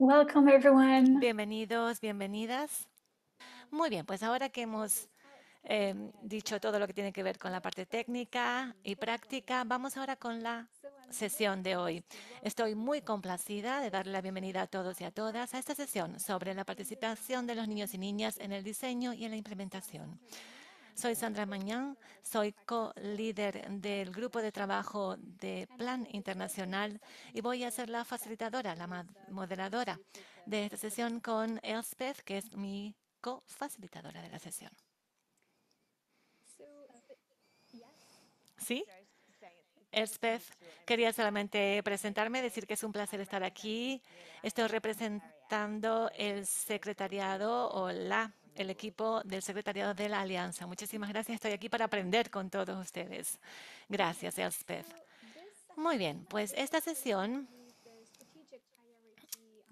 Welcome everyone. Bienvenidos, bienvenidas. Muy bien, pues ahora que hemos eh, dicho todo lo que tiene que ver con la parte técnica y práctica, vamos ahora con la sesión de hoy. Estoy muy complacida de darle la bienvenida a todos y a todas a esta sesión sobre la participación de los niños y niñas en el diseño y en la implementación. Soy Sandra Mañán, soy co-líder del grupo de trabajo de Plan Internacional y voy a ser la facilitadora, la moderadora de esta sesión con Elspeth, que es mi co-facilitadora de la sesión. ¿Sí? Elspeth, quería solamente presentarme, decir que es un placer estar aquí. Estoy representando el secretariado o la el equipo del secretariado de la Alianza. Muchísimas gracias. Estoy aquí para aprender con todos ustedes. Gracias, Elspeth. Muy bien, pues esta sesión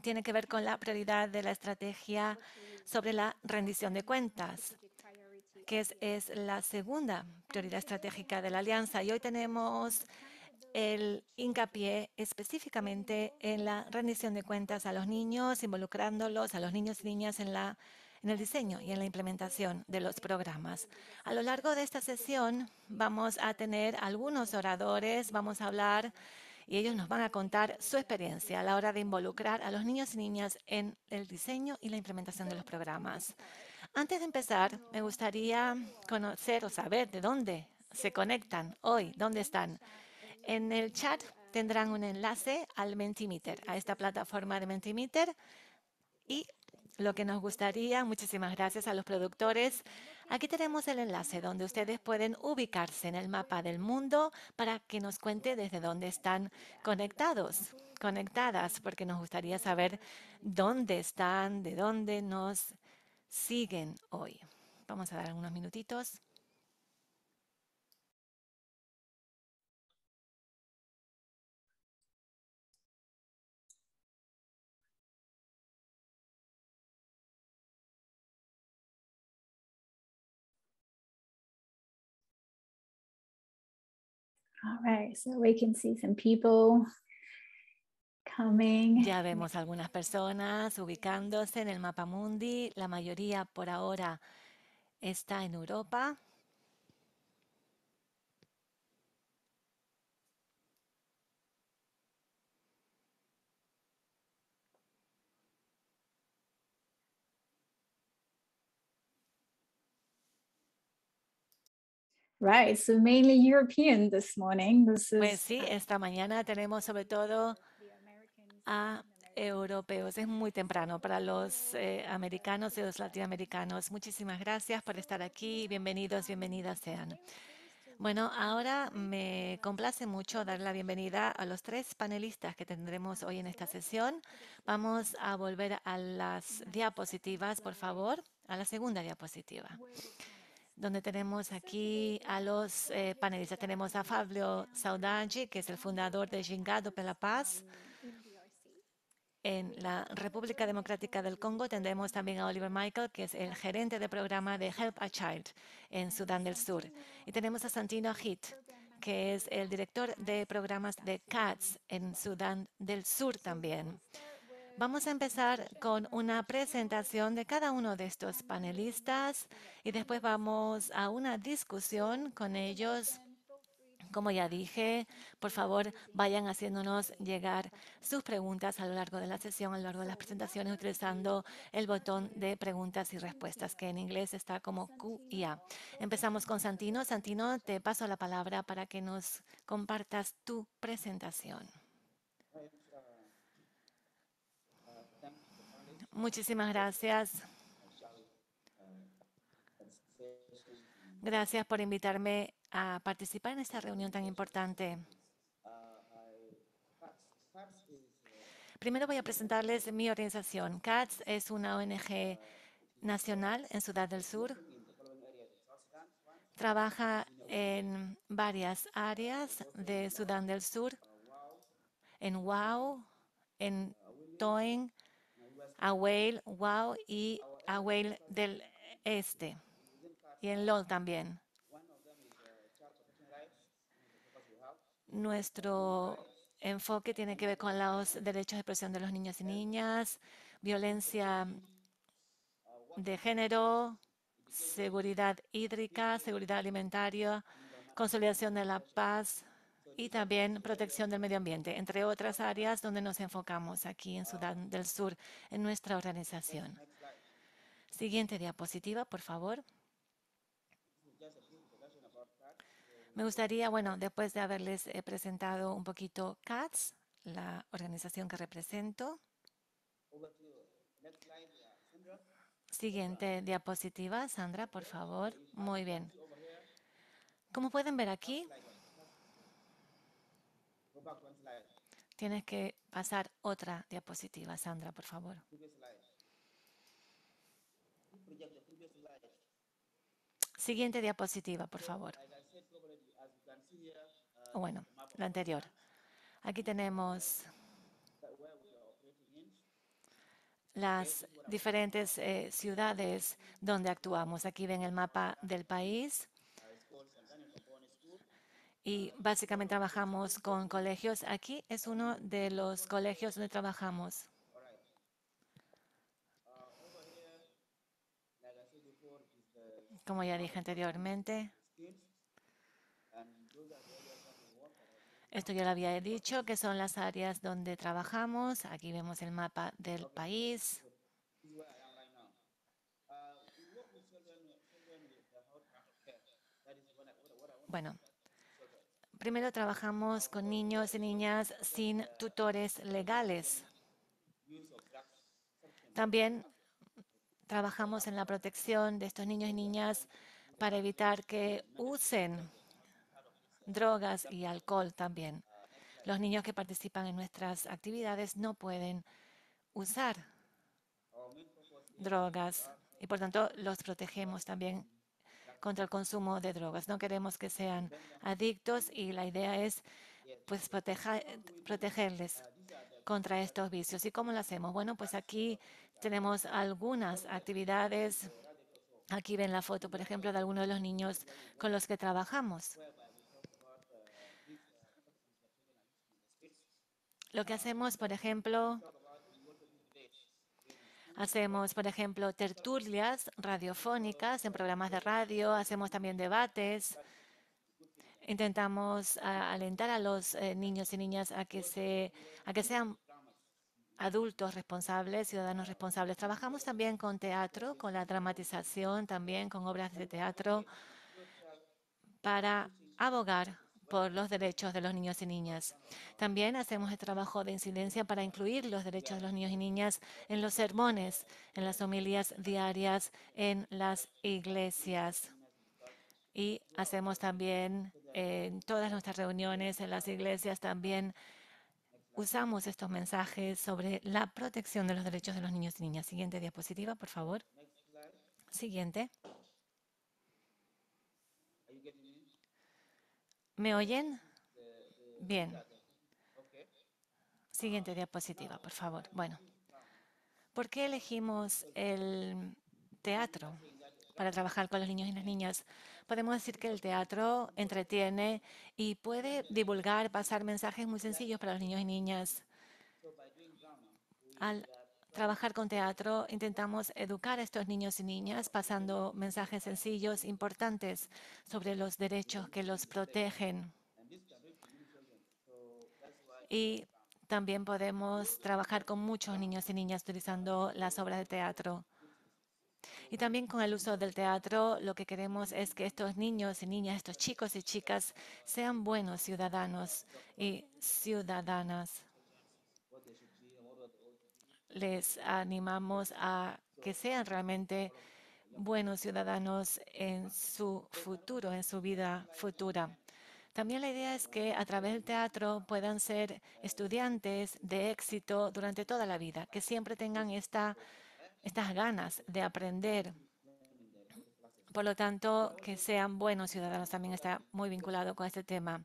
tiene que ver con la prioridad de la estrategia sobre la rendición de cuentas, que es, es la segunda prioridad estratégica de la Alianza. Y hoy tenemos el hincapié específicamente en la rendición de cuentas a los niños, involucrándolos a los niños y niñas en la en el diseño y en la implementación de los programas. A lo largo de esta sesión vamos a tener algunos oradores, vamos a hablar y ellos nos van a contar su experiencia a la hora de involucrar a los niños y niñas en el diseño y la implementación de los programas. Antes de empezar, me gustaría conocer o saber de dónde se conectan hoy, dónde están. En el chat tendrán un enlace al Mentimeter, a esta plataforma de Mentimeter, y lo que nos gustaría. Muchísimas gracias a los productores. Aquí tenemos el enlace donde ustedes pueden ubicarse en el mapa del mundo para que nos cuente desde dónde están conectados, conectadas, porque nos gustaría saber dónde están, de dónde nos siguen hoy. Vamos a dar unos minutitos. All right, so we can see some people coming. Ya vemos algunas personas ubicándose en el mapa mundi. La mayoría por ahora está en Europa. Right, so mainly European this morning. This is, Pues sí, esta mañana tenemos sobre todo a europeos. Es muy temprano para los eh, americanos y los latinoamericanos. Muchísimas gracias por estar aquí. Bienvenidos, bienvenidas sean. Bueno, ahora me complace mucho dar la bienvenida a los tres panelistas que tendremos hoy en esta sesión. Vamos a volver a las diapositivas, por favor, a la segunda diapositiva donde tenemos aquí a los eh, panelistas. Tenemos a Fabio Saudagi, que es el fundador de Gingado pela Paz. En la República Democrática del Congo tendremos también a Oliver Michael, que es el gerente de programa de Help a Child en Sudán del Sur. Y tenemos a Santino Hit, que es el director de programas de CATS en Sudán del Sur también. Vamos a empezar con una presentación de cada uno de estos panelistas y después vamos a una discusión con ellos. Como ya dije, por favor, vayan haciéndonos llegar sus preguntas a lo largo de la sesión, a lo largo de las presentaciones, utilizando el botón de preguntas y respuestas, que en inglés está como Q y A. Empezamos con Santino. Santino, te paso la palabra para que nos compartas tu presentación. Muchísimas gracias. Gracias por invitarme a participar en esta reunión tan importante. Primero voy a presentarles mi organización. CATS es una ONG nacional en Sudán del Sur. Trabaja en varias áreas de Sudán del Sur, en WOW, en TOEN, Awel, Wow y Awel del Este. Y en LOL también. Nuestro enfoque tiene que ver con los derechos de expresión de los niños y niñas, violencia de género, seguridad hídrica, seguridad alimentaria, consolidación de la paz y también protección del medio ambiente, entre otras áreas donde nos enfocamos aquí en Sudán del Sur en nuestra organización. Siguiente diapositiva, por favor. Me gustaría, bueno, después de haberles eh, presentado un poquito CATS, la organización que represento. Siguiente diapositiva, Sandra, por favor. Muy bien. Como pueden ver aquí, tienes que pasar otra diapositiva, Sandra, por favor. Siguiente diapositiva, por favor. Bueno, la anterior. Aquí tenemos las diferentes eh, ciudades donde actuamos. Aquí ven el mapa del país. Y básicamente trabajamos con colegios. Aquí es uno de los colegios donde trabajamos. Como ya dije anteriormente, Esto ya lo había dicho, que son las áreas donde trabajamos. Aquí vemos el mapa del país. Bueno, primero trabajamos con niños y niñas sin tutores legales. También trabajamos en la protección de estos niños y niñas para evitar que usen drogas y alcohol también. Los niños que participan en nuestras actividades no pueden usar drogas y por tanto los protegemos también contra el consumo de drogas. No queremos que sean adictos y la idea es pues protegerles contra estos vicios. ¿Y cómo lo hacemos? Bueno, pues aquí tenemos algunas actividades. Aquí ven la foto, por ejemplo, de algunos de los niños con los que trabajamos. Lo que hacemos, por ejemplo, hacemos, por ejemplo, tertulias radiofónicas en programas de radio, hacemos también debates. Intentamos alentar a los eh, niños y niñas a que, se, a que sean adultos responsables, ciudadanos responsables. Trabajamos también con teatro, con la dramatización, también con obras de teatro, para abogar por los derechos de los niños y niñas. También hacemos el trabajo de incidencia para incluir los derechos de los niños y niñas en los sermones, en las homilías diarias, en las iglesias. Y hacemos también en todas nuestras reuniones en las iglesias también usamos estos mensajes sobre la protección de los derechos de los niños y niñas. Siguiente diapositiva, por favor. Siguiente. ¿Me oyen? Bien. Siguiente diapositiva, por favor. Bueno, ¿por qué elegimos el teatro para trabajar con los niños y las niñas? Podemos decir que el teatro entretiene y puede divulgar, pasar mensajes muy sencillos para los niños y niñas. Trabajar con teatro, intentamos educar a estos niños y niñas pasando mensajes sencillos, importantes sobre los derechos que los protegen. Y también podemos trabajar con muchos niños y niñas utilizando las obras de teatro. Y también con el uso del teatro, lo que queremos es que estos niños y niñas, estos chicos y chicas, sean buenos ciudadanos y ciudadanas les animamos a que sean realmente buenos ciudadanos en su futuro, en su vida futura. También la idea es que a través del teatro puedan ser estudiantes de éxito durante toda la vida, que siempre tengan esta, estas ganas de aprender. Por lo tanto, que sean buenos ciudadanos también está muy vinculado con este tema.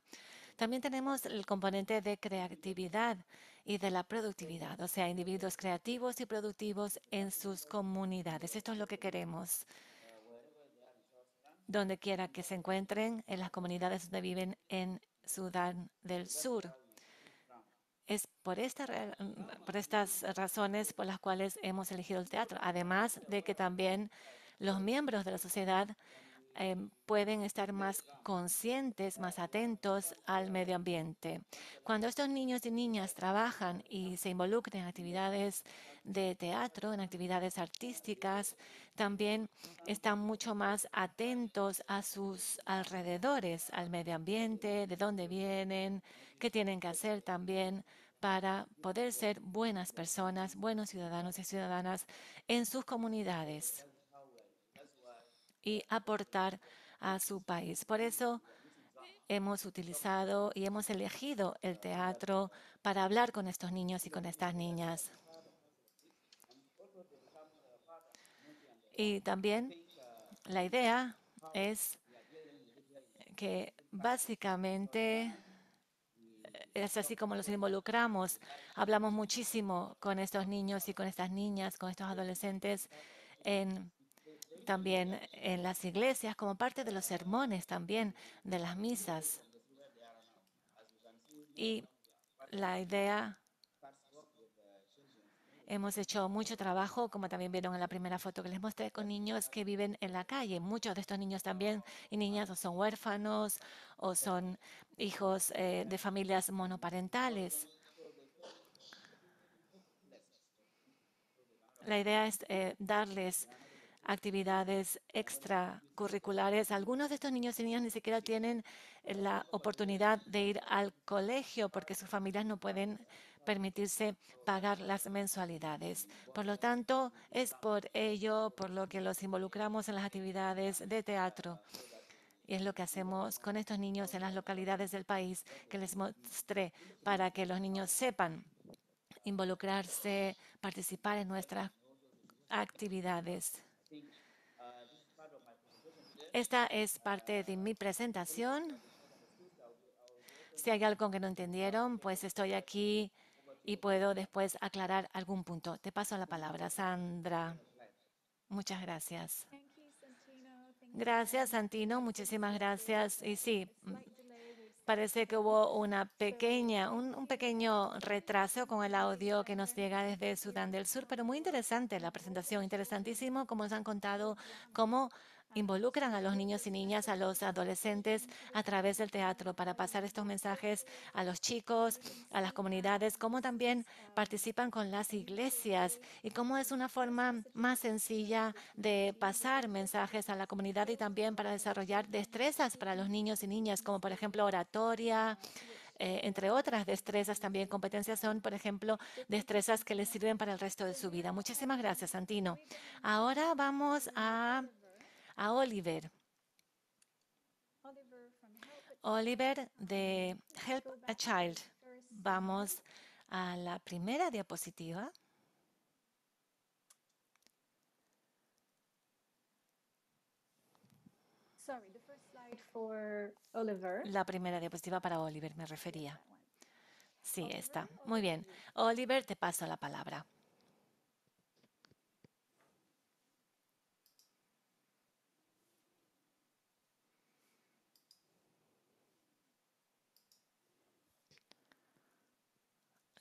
También tenemos el componente de creatividad y de la productividad, o sea, individuos creativos y productivos en sus comunidades. Esto es lo que queremos. Donde quiera que se encuentren, en las comunidades donde viven en Sudán del Sur. es por, esta, por estas razones por las cuales hemos elegido el teatro, además de que también los miembros de la sociedad Em, pueden estar más conscientes, más atentos al medio ambiente. Cuando estos niños y niñas trabajan y se involucran en actividades de teatro, en actividades artísticas, también están mucho más atentos a sus alrededores, al medio ambiente, de dónde vienen, qué tienen que hacer también para poder ser buenas personas, buenos ciudadanos y ciudadanas en sus comunidades y aportar a su país. Por eso hemos utilizado y hemos elegido el teatro para hablar con estos niños y con estas niñas. Y también la idea es que básicamente es así como los involucramos. Hablamos muchísimo con estos niños y con estas niñas, con estos adolescentes en también en las iglesias, como parte de los sermones también, de las misas. Y la idea, hemos hecho mucho trabajo, como también vieron en la primera foto que les mostré, con niños que viven en la calle. Muchos de estos niños también y niñas son huérfanos o son hijos eh, de familias monoparentales. La idea es eh, darles actividades extracurriculares. Algunos de estos niños y niñas ni siquiera tienen la oportunidad de ir al colegio porque sus familias no pueden permitirse pagar las mensualidades. Por lo tanto, es por ello por lo que los involucramos en las actividades de teatro. Y es lo que hacemos con estos niños en las localidades del país que les mostré para que los niños sepan involucrarse, participar en nuestras actividades. Esta es parte de mi presentación. Si hay algo que no entendieron, pues estoy aquí y puedo después aclarar algún punto. Te paso la palabra, Sandra. Muchas gracias. Gracias, Santino. Muchísimas gracias. Y sí, parece que hubo una pequeña, un, pequeño retraso con el audio que nos llega desde Sudán del Sur, pero muy interesante la presentación, interesantísimo, como nos han contado cómo involucran a los niños y niñas, a los adolescentes a través del teatro para pasar estos mensajes a los chicos, a las comunidades, cómo también participan con las iglesias y cómo es una forma más sencilla de pasar mensajes a la comunidad y también para desarrollar destrezas para los niños y niñas, como por ejemplo oratoria, eh, entre otras destrezas, también competencias son, por ejemplo, destrezas que les sirven para el resto de su vida. Muchísimas gracias, Santino. Ahora vamos a a Oliver. Oliver de Help a Child. Vamos a la primera diapositiva. La primera diapositiva para Oliver, me refería. Sí, está. Muy bien. Oliver, te paso la palabra.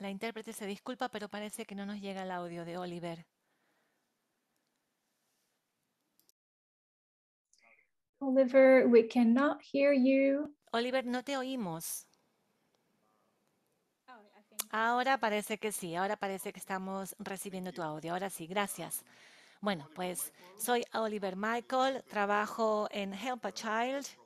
La intérprete se disculpa, pero parece que no nos llega el audio de Oliver. Oliver, we cannot hear you. Oliver, no te oímos. Ahora parece que sí, ahora parece que estamos recibiendo tu audio. Ahora sí, gracias. Bueno, pues soy Oliver Michael, trabajo en Help a Child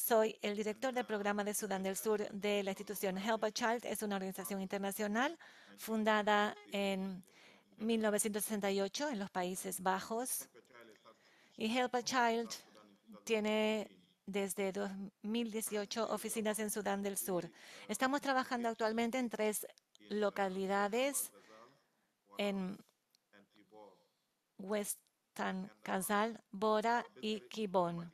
soy el director del programa de Sudán del Sur de la institución Help a Child. Es una organización internacional fundada en 1968 en los Países Bajos. Y Help a Child tiene desde 2018 oficinas en Sudán del Sur. Estamos trabajando actualmente en tres localidades en Western Kazal, Bora y Kibon.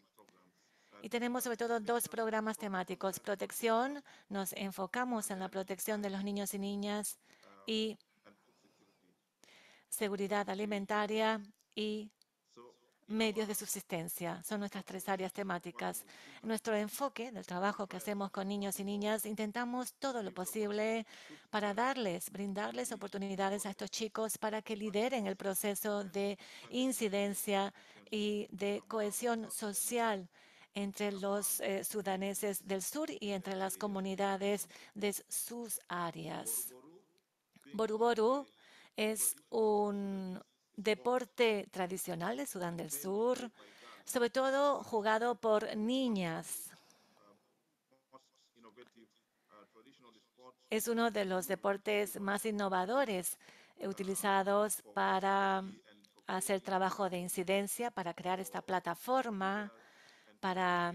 Y tenemos sobre todo dos programas temáticos. Protección, nos enfocamos en la protección de los niños y niñas y seguridad alimentaria y medios de subsistencia. Son nuestras tres áreas temáticas. nuestro enfoque del trabajo que hacemos con niños y niñas, intentamos todo lo posible para darles, brindarles oportunidades a estos chicos para que lideren el proceso de incidencia y de cohesión social entre los eh, sudaneses del sur y entre las comunidades de sus áreas. Boruboru es un deporte tradicional de Sudán del Sur, sobre todo jugado por niñas. Es uno de los deportes más innovadores utilizados para hacer trabajo de incidencia, para crear esta plataforma para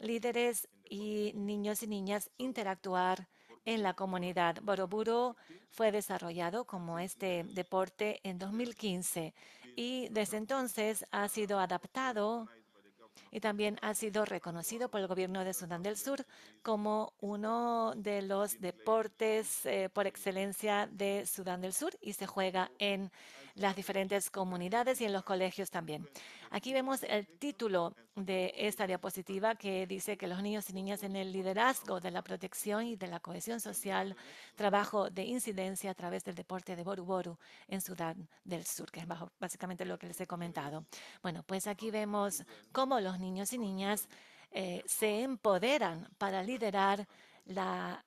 líderes y niños y niñas interactuar en la comunidad. Boroburo fue desarrollado como este deporte en 2015 y desde entonces ha sido adaptado y también ha sido reconocido por el gobierno de Sudán del Sur como uno de los deportes eh, por excelencia de Sudán del Sur y se juega en las diferentes comunidades y en los colegios también. Aquí vemos el título de esta diapositiva que dice que los niños y niñas en el liderazgo de la protección y de la cohesión social, trabajo de incidencia a través del deporte de Boru Boru en Sudán del Sur, que es básicamente lo que les he comentado. Bueno, pues aquí vemos cómo los niños y niñas eh, se empoderan para liderar la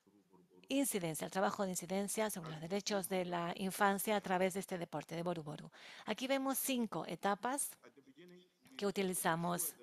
incidencia, el trabajo de incidencia sobre los derechos de la infancia a través de este deporte de Boru Boru. Aquí vemos cinco etapas que utilizamos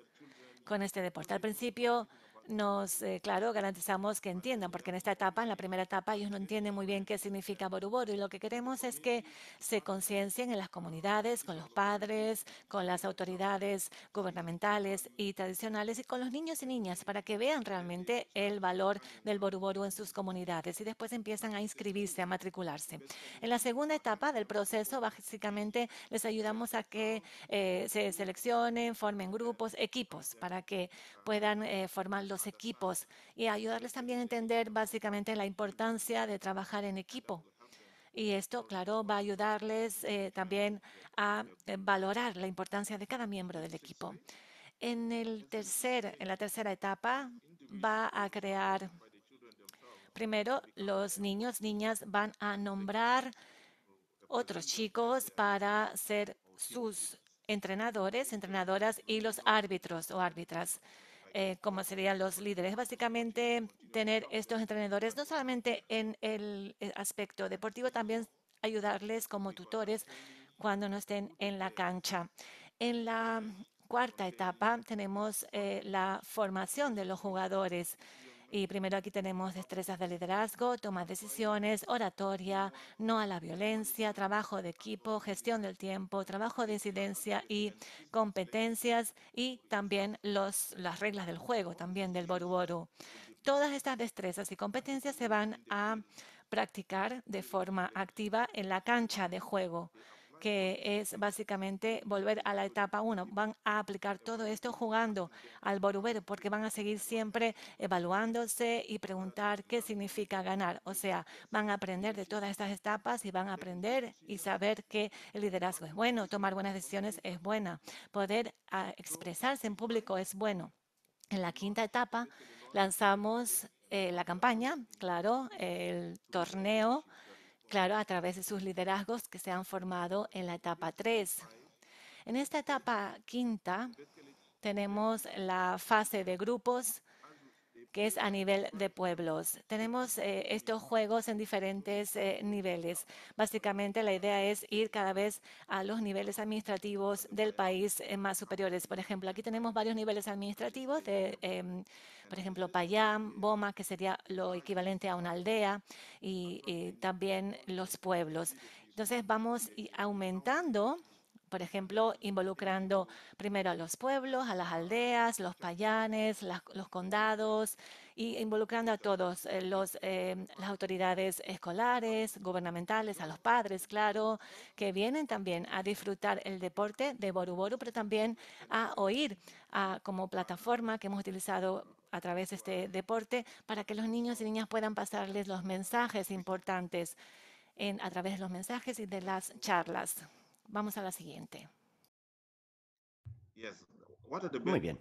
con este deporte. Al principio nos, eh, claro, garantizamos que entiendan, porque en esta etapa, en la primera etapa, ellos no entienden muy bien qué significa Boruboru y lo que queremos es que se conciencien en las comunidades, con los padres, con las autoridades gubernamentales y tradicionales y con los niños y niñas para que vean realmente el valor del Boruboru en sus comunidades y después empiezan a inscribirse, a matricularse. En la segunda etapa del proceso, básicamente les ayudamos a que eh, se seleccionen, formen grupos, equipos, para que puedan eh, formar equipos y ayudarles también a entender básicamente la importancia de trabajar en equipo. Y esto, claro, va a ayudarles eh, también a eh, valorar la importancia de cada miembro del equipo. En, el tercer, en la tercera etapa va a crear, primero, los niños, niñas van a nombrar otros chicos para ser sus entrenadores, entrenadoras y los árbitros o árbitras. Eh, como serían los líderes. Básicamente, tener estos entrenadores no solamente en el eh, aspecto deportivo, también ayudarles como tutores cuando no estén en la cancha. En la cuarta etapa tenemos eh, la formación de los jugadores. Y primero aquí tenemos destrezas de liderazgo, toma de decisiones, oratoria, no a la violencia, trabajo de equipo, gestión del tiempo, trabajo de incidencia y competencias y también las reglas del juego, también del Boru Boru. Todas estas destrezas y competencias se van a practicar de forma activa en la cancha de juego que es básicamente volver a la etapa 1. Van a aplicar todo esto jugando al borubero porque van a seguir siempre evaluándose y preguntar qué significa ganar. O sea, van a aprender de todas estas etapas y van a aprender y saber que el liderazgo es bueno, tomar buenas decisiones es buena, poder ah, expresarse en público es bueno. En la quinta etapa lanzamos eh, la campaña, claro, el torneo claro, a través de sus liderazgos que se han formado en la etapa 3. En esta etapa quinta tenemos la fase de grupos que es a nivel de pueblos. Tenemos eh, estos juegos en diferentes eh, niveles. Básicamente la idea es ir cada vez a los niveles administrativos del país eh, más superiores. Por ejemplo, aquí tenemos varios niveles administrativos de, em, por ejemplo, Payam, Boma, que sería lo equivalente a una aldea, y, y también los pueblos. Entonces vamos aumentando por ejemplo, involucrando primero a los pueblos, a las aldeas, los payanes, los condados, y involucrando a todos, eh, los, eh, las autoridades escolares, gubernamentales, a los padres, claro, que vienen también a disfrutar el deporte de Boru pero también a oír como plataforma que hemos utilizado a través de este deporte para que los niños y niñas puedan pasarles los mensajes importantes a través de los mensajes y de las charlas. Vamos a la siguiente. Muy bien.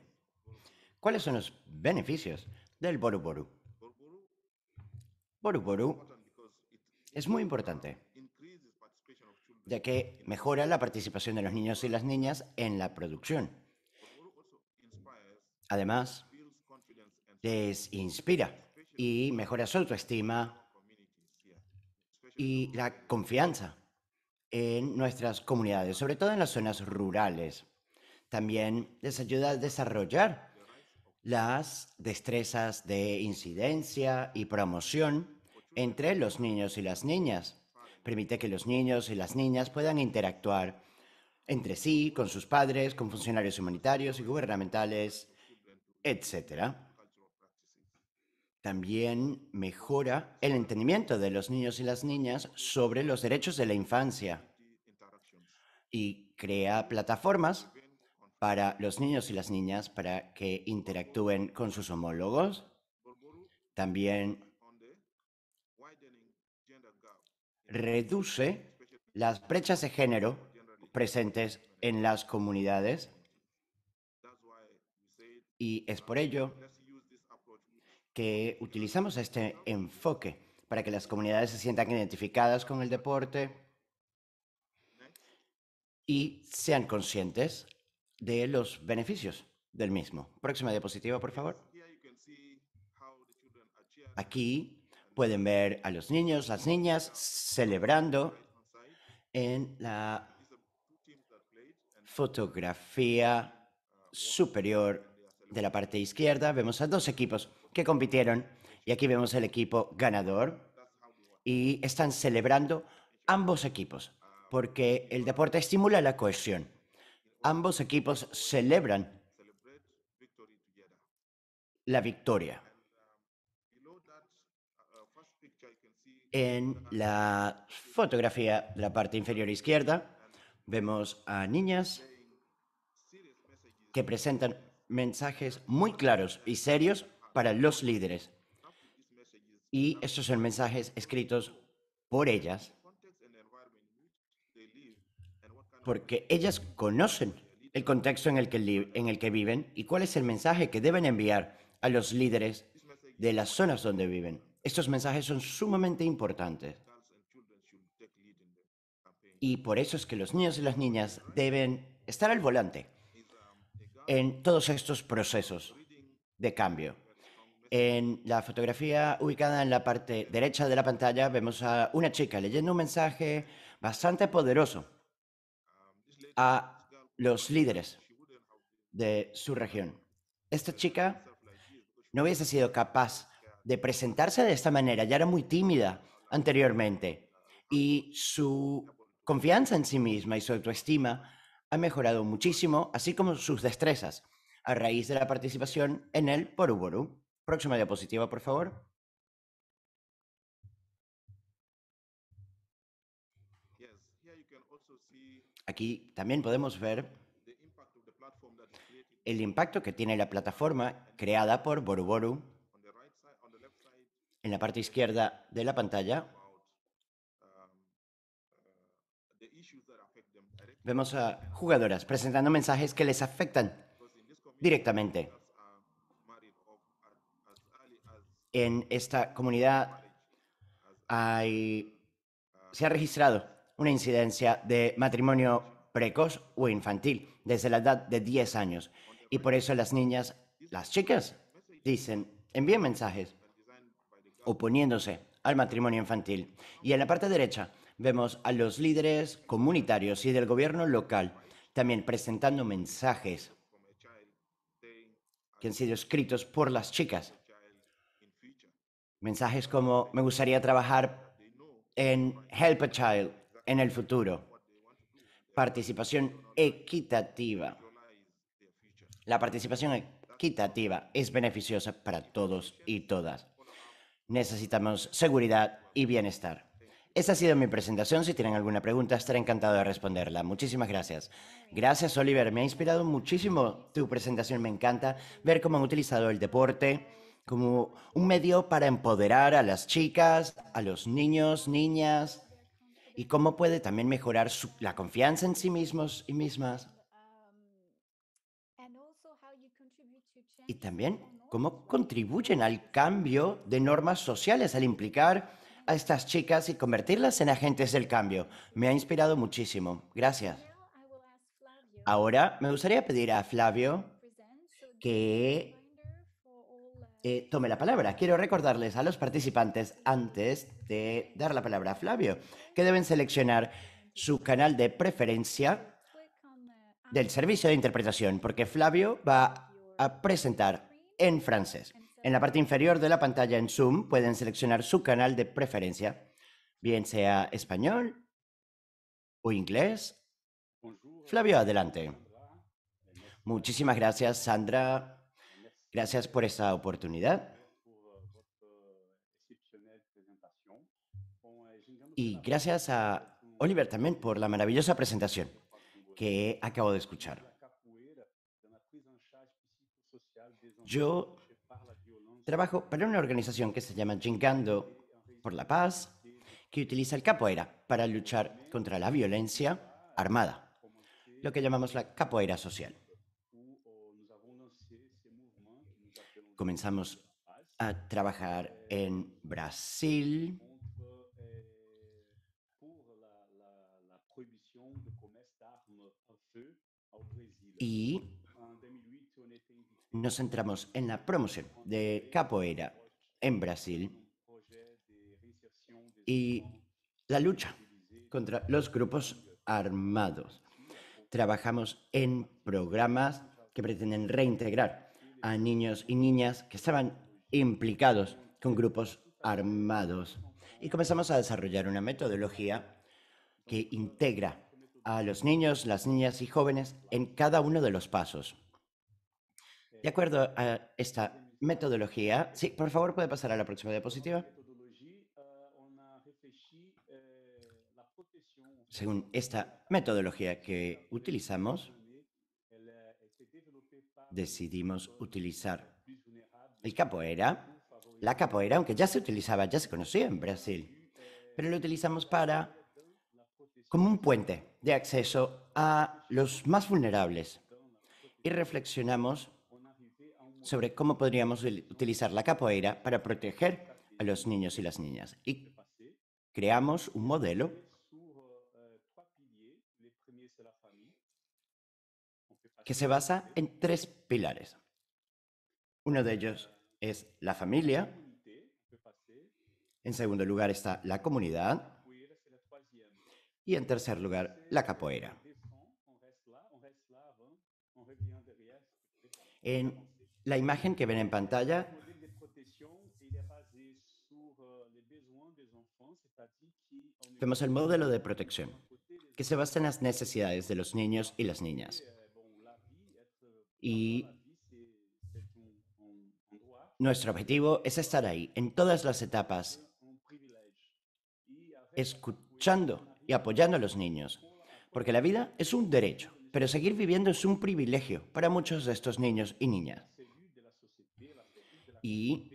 ¿Cuáles son los beneficios del Boru Boru? Boru Boru es muy importante, ya que mejora la participación de los niños y las niñas en la producción. Además, les inspira y mejora su autoestima y la confianza en nuestras comunidades, sobre todo en las zonas rurales. También les ayuda a desarrollar las destrezas de incidencia y promoción entre los niños y las niñas. Permite que los niños y las niñas puedan interactuar entre sí, con sus padres, con funcionarios humanitarios y gubernamentales, etc. También mejora el entendimiento de los niños y las niñas sobre los derechos de la infancia y crea plataformas para los niños y las niñas para que interactúen con sus homólogos. También reduce las brechas de género presentes en las comunidades y es por ello que utilizamos este enfoque para que las comunidades se sientan identificadas con el deporte y sean conscientes de los beneficios del mismo. Próxima diapositiva, por favor. Aquí pueden ver a los niños, las niñas celebrando en la fotografía superior de la parte izquierda. Vemos a dos equipos que compitieron y aquí vemos el equipo ganador y están celebrando ambos equipos porque el deporte estimula la cohesión. Ambos equipos celebran la victoria. En la fotografía de la parte inferior izquierda vemos a niñas que presentan mensajes muy claros y serios para los líderes. Y estos son mensajes escritos por ellas, porque ellas conocen el contexto en el que, viven y cuál es el mensaje que deben enviar a los líderes de las zonas donde viven. Estos mensajes son sumamente importantes. Y por eso es que los niños y las niñas deben estar al volante en todos estos procesos de cambio. En la fotografía ubicada en la parte derecha de la pantalla vemos a una chica leyendo un mensaje bastante poderoso a los líderes de su región. Esta chica no hubiese sido capaz de presentarse de esta manera, ya era muy tímida anteriormente y su confianza en sí misma y su autoestima ha mejorado muchísimo, así como sus destrezas, a raíz de la participación en el Poruboru. Próxima diapositiva, por favor. Aquí también podemos ver el impacto que tiene la plataforma creada por Boruboru en la parte izquierda de la pantalla. Vemos a jugadoras presentando mensajes que les afectan directamente. En esta comunidad se ha registrado una incidencia de matrimonio precoz o infantil desde la edad de 10 años. Y por eso las niñas, las chicas, dicen, envíen mensajes oponiéndose al matrimonio infantil. Y en la parte derecha vemos a los líderes comunitarios y del gobierno local también presentando mensajes que han sido escritos por las chicas. Mensajes como me gustaría trabajar en Help a Child en el futuro. Participación equitativa. La participación equitativa es beneficiosa para todos y todas. Necesitamos seguridad y bienestar. Esa ha sido mi presentación. Si tienen alguna pregunta, estaré encantado de responderla. Muchísimas gracias. Gracias, Oliver. Me ha inspirado muchísimo tu presentación. Me encanta ver cómo han utilizado el deporte como un medio para empoderar a las chicas, a los niños, niñas, y cómo puede también mejorar la confianza en sí mismos y mismas y también cómo contribuyen al cambio de normas sociales al implicar a estas chicas y convertirlas en agentes del cambio. Me ha inspirado muchísimo. Gracias. Ahora me gustaría pedir a Flavio que eh, tome la palabra. Quiero recordarles a los participantes, antes de dar la palabra a Flavio, que deben seleccionar su canal de preferencia del servicio de interpretación, porque Flavio va a presentar en francés. En la parte inferior de la pantalla en Zoom pueden seleccionar su canal de preferencia, bien sea español o inglés. Flavio, adelante. Muchísimas gracias, Sandra. Gracias por esta oportunidad. Y gracias a Oliver también por la maravillosa presentación que acabo de escuchar. Yo trabajo para una organización que se llama Gingando por la Paz, que utiliza el capoeira para luchar contra la violencia armada, lo que llamamos la capoeira social. Comenzamos a trabajar en Brasil. Y nos centramos en la promoción de capoeira en Brasil y la lucha contra los grupos armados. Trabajamos en programas que pretenden reintegrar a niños y niñas que estaban implicados con grupos armados. Y comenzamos a desarrollar una metodología que integra a los niños, las niñas y jóvenes en cada uno de los pasos. De acuerdo a esta metodología, sí, por favor puede pasar a la próxima diapositiva. Según esta metodología que utilizamos, decidimos utilizar el capoeira. La capoeira, aunque ya se utilizaba, ya se conocía en Brasil, pero lo utilizamos para como un puente de acceso a los más vulnerables y reflexionamos sobre cómo podríamos utilizar la capoeira para proteger a los niños y las niñas. Y creamos un modelo que se basa en tres pilares. Uno de ellos es la familia. En segundo lugar está la comunidad. Y en tercer lugar, la capoeira. En la imagen que ven en pantalla vemos el modelo de protección, que se basa en las necesidades de los niños y las niñas. Y nuestro objetivo es estar ahí, en todas las etapas, escuchando y apoyando a los niños, porque la vida es un derecho, pero seguir viviendo es un privilegio para muchos de estos niños y niñas. Y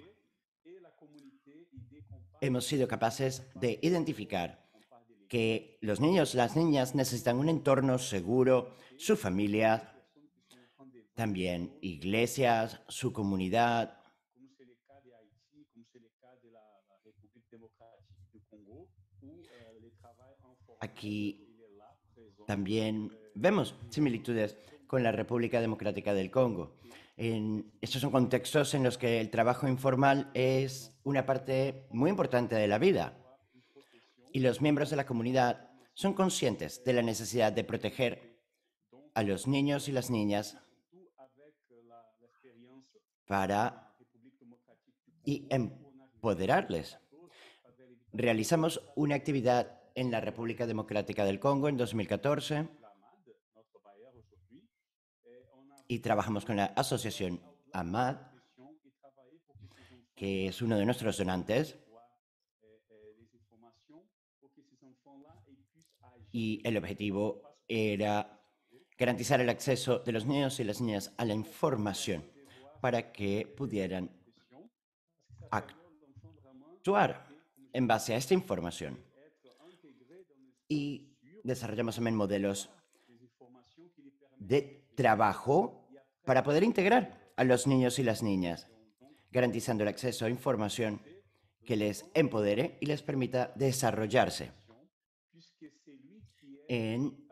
hemos sido capaces de identificar que los niños, las niñas necesitan un entorno seguro, su familia, también iglesias, su comunidad. Aquí también vemos similitudes con la República Democrática del Congo. En, estos son contextos en los que el trabajo informal es una parte muy importante de la vida. Y los miembros de la comunidad son conscientes de la necesidad de proteger a los niños y las niñas para y empoderarles. Realizamos una actividad en la República Democrática del Congo en 2014 y trabajamos con la asociación AMAD, que es uno de nuestros donantes. Y el objetivo era garantizar el acceso de los niños y las niñas a la información para que pudieran actuar en base a esta información. Y desarrollamos también modelos de trabajo para poder integrar a los niños y las niñas, garantizando el acceso a información que les empodere y les permita desarrollarse. En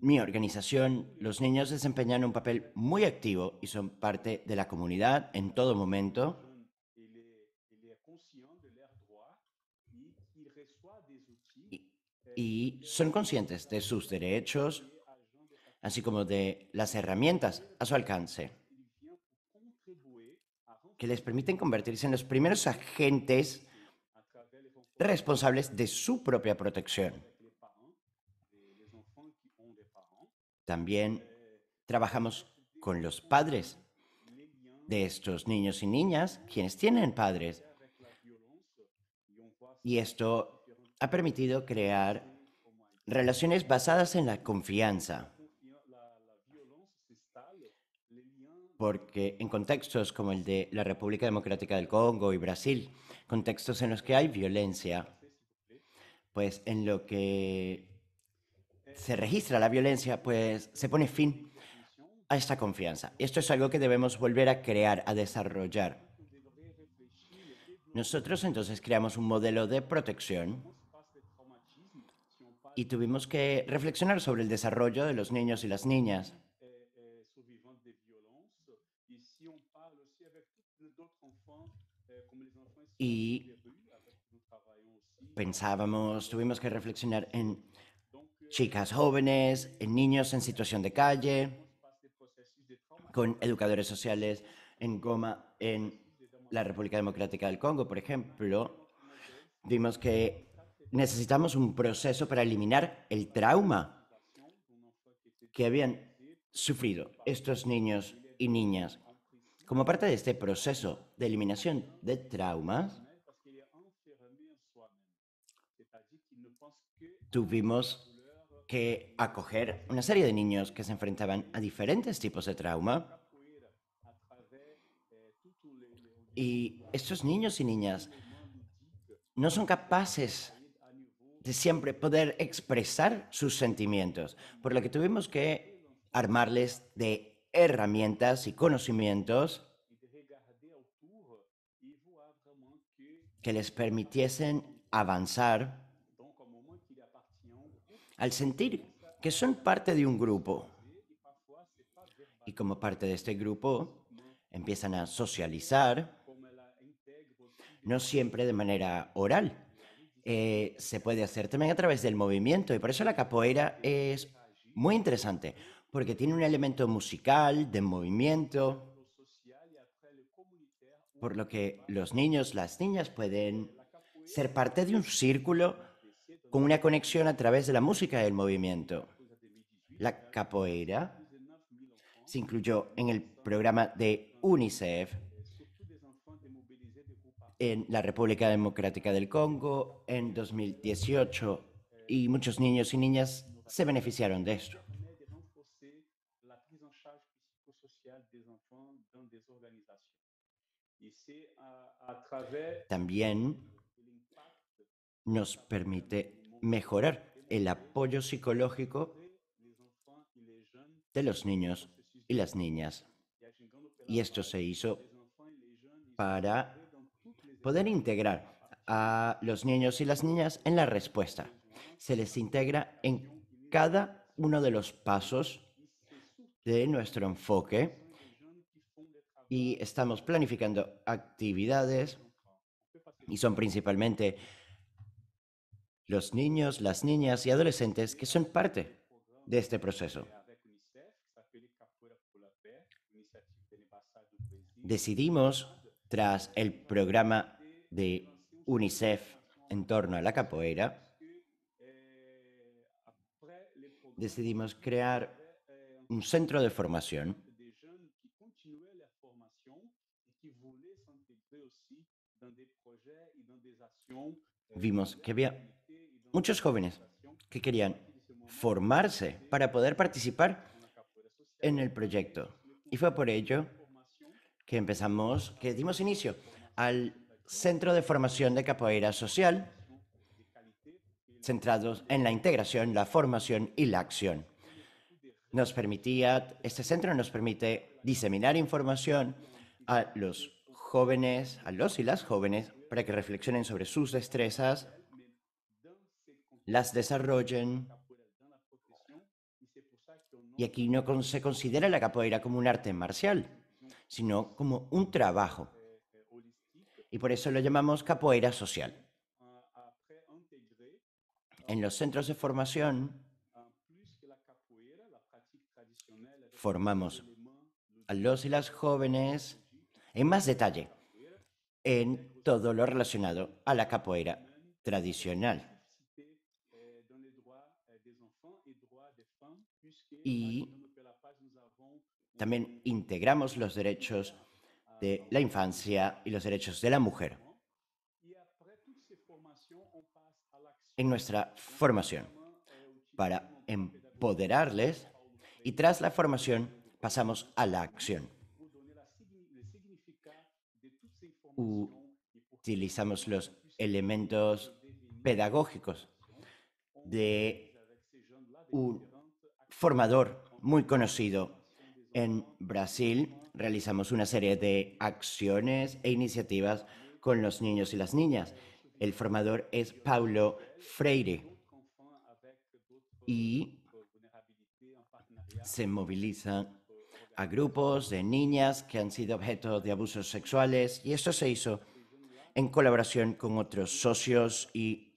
mi organización, los niños desempeñan un papel muy activo y son parte de la comunidad en todo momento. Y, son conscientes de sus derechos, así como de las herramientas a su alcance, que les permiten convertirse en los primeros agentes responsables de su propia protección. También trabajamos con los padres de estos niños y niñas, quienes tienen padres. Y esto ha permitido crear relaciones basadas en la confianza. Porque en contextos como el de la República Democrática del Congo y Brasil, contextos en los que hay violencia, pues en lo que se registra la violencia, pues se pone fin a esta confianza. Esto es algo que debemos volver a crear, a desarrollar. Nosotros entonces creamos un modelo de protección y tuvimos que reflexionar sobre el desarrollo de los niños y las niñas. Y pensábamos, tuvimos que reflexionar en chicas jóvenes, en niños en situación de calle, con educadores sociales en Goma, en la República Democrática del Congo, por ejemplo, vimos que necesitamos un proceso para eliminar el trauma que habían sufrido estos niños y niñas. Como parte de este proceso de eliminación de traumas, tuvimos que acoger una serie de niños que se enfrentaban a diferentes tipos de trauma. Y estos niños y niñas no son capaces de siempre poder expresar sus sentimientos, por lo que tuvimos que armarles de herramientas y conocimientos que les permitiesen avanzar al sentir que son parte de un grupo. Y como parte de este grupo, empiezan a socializar, no siempre de manera oral. Eh, se puede hacer también a través del movimiento y por eso la capoeira es muy interesante, porque tiene un elemento musical, de movimiento, por lo que los niños, las niñas pueden ser parte de un círculo con una conexión a través de la música y el movimiento. La capoeira se incluyó en el programa de UNICEF en la República Democrática del Congo en 2018 y muchos niños y niñas se beneficiaron de esto. También nos permite mejorar el apoyo psicológico de los niños y las niñas. Y esto se hizo para poder integrar a los niños y las niñas en la respuesta. Se les integra en cada uno de los pasos de nuestro enfoque y estamos planificando actividades y son principalmente los niños, las niñas y adolescentes que son parte de este proceso. Decidimos, tras el programa de UNICEF en torno a la capoeira, decidimos crear un centro de formación vimos que había muchos jóvenes que querían formarse para poder participar en el proyecto. Y fue por ello que empezamos, que dimos inicio al Centro de Formación de Capoeira Social, centrados en la integración, la formación y la acción. Nos permitía, este centro nos permite diseminar información a los jóvenes, a los y las jóvenes, para que reflexionen sobre sus destrezas, las desarrollen. Y aquí no se considera la capoeira como un arte marcial, sino como un trabajo. Y por eso lo llamamos capoeira social. En los centros de formación formamos a los y las jóvenes en más detalle en todo lo relacionado a la capoeira tradicional. Y también integramos los derechos de la infancia y los derechos de la mujer en nuestra formación para empoderarles y tras la formación pasamos a la acción. Utilizamos los elementos pedagógicos de un formador muy conocido en Brasil. Realizamos una serie de acciones e iniciativas con los niños y las niñas. El formador es Paulo Freire y se moviliza a grupos de niñas que han sido objeto de abusos sexuales y esto se hizo en colaboración con otros socios y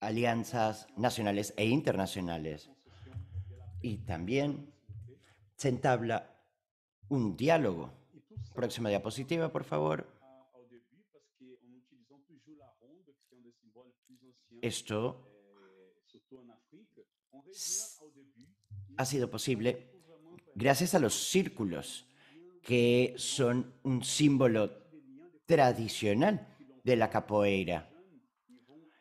alianzas nacionales e internacionales. Y también se entabla un diálogo. Próxima diapositiva, por favor. Esto ha sido posible gracias a los círculos, que son un símbolo tradicional de la capoeira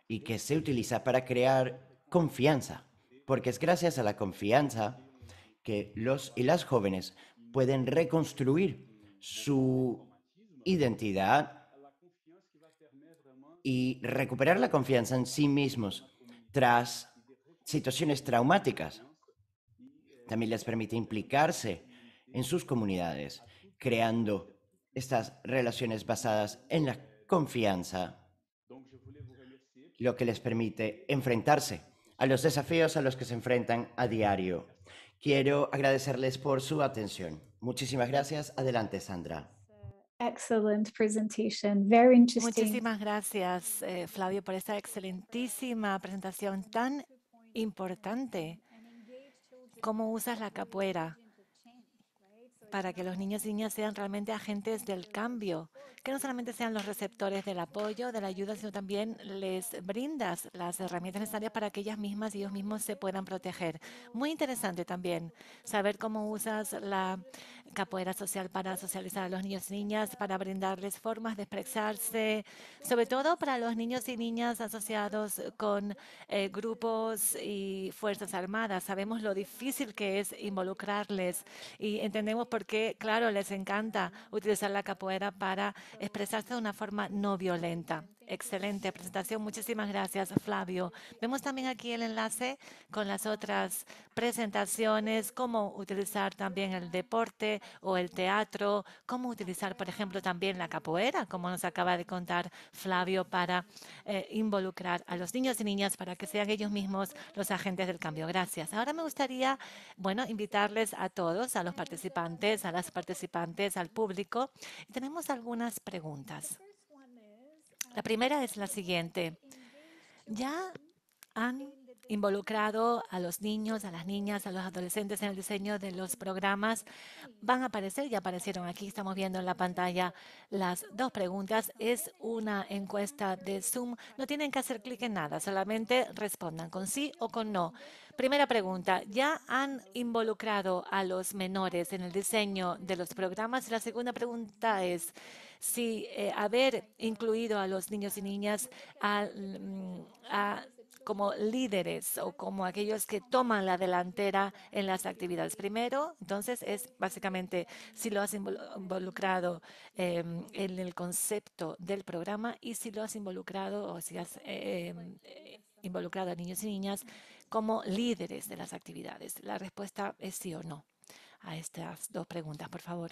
y que se utiliza para crear confianza, porque es gracias a la confianza que los y las jóvenes pueden reconstruir su identidad y recuperar la confianza en sí mismos tras situaciones traumáticas. También les permite implicarse en sus comunidades, creando estas relaciones basadas en la confianza, lo que les permite enfrentarse a los desafíos a los que se enfrentan a diario. Quiero agradecerles por su atención. Muchísimas gracias. Adelante, Sandra. Excellent presentation. Very interesting. Muchísimas gracias, eh, Flavio, por esta excelentísima presentación tan importante. ¿Cómo usas la capoeira para que los niños y niñas sean realmente agentes del cambio, que no solamente sean los receptores del apoyo, de la ayuda, sino también les brindas las herramientas necesarias para que ellas mismas y ellos mismos se puedan proteger. Muy interesante también saber cómo usas la capoeira social para socializar a los niños y niñas, para brindarles formas de expresarse, sobre todo para los niños y niñas asociados con eh, grupos y fuerzas armadas. Sabemos lo difícil que es involucrarles y entendemos por qué, claro, les encanta utilizar la capoeira para expresarse de una forma no violenta. Excelente presentación. Muchísimas gracias, Flavio. Vemos también aquí el enlace con las otras presentaciones, cómo utilizar también el deporte o el teatro, cómo utilizar, por ejemplo, también la capoeira, como nos acaba de contar Flavio, para eh, involucrar a los niños y niñas para que sean ellos mismos los agentes del cambio. Gracias. Ahora me gustaría, bueno, invitarles a todos, a los participantes, a las participantes, al público. Tenemos algunas preguntas. La primera es la siguiente. ¿Ya han involucrado a los niños, a las niñas, a los adolescentes en el diseño de los programas? Van a aparecer, ya aparecieron aquí, estamos viendo en la pantalla las dos preguntas. Es una encuesta de Zoom. No tienen que hacer clic en nada, solamente respondan con sí o con no. Primera pregunta, ¿ya han involucrado a los menores en el diseño de los programas? La segunda pregunta es, si eh, haber incluido a los niños y niñas mm, como líderes o como aquellos que toman la delantera en las actividades. Primero, entonces, es básicamente si lo has involucrado em, en el concepto del programa y si lo has involucrado o si has em, eh, involucrado a niños y niñas como líderes de las actividades. La respuesta es sí o no. a estas dos preguntas, por favor.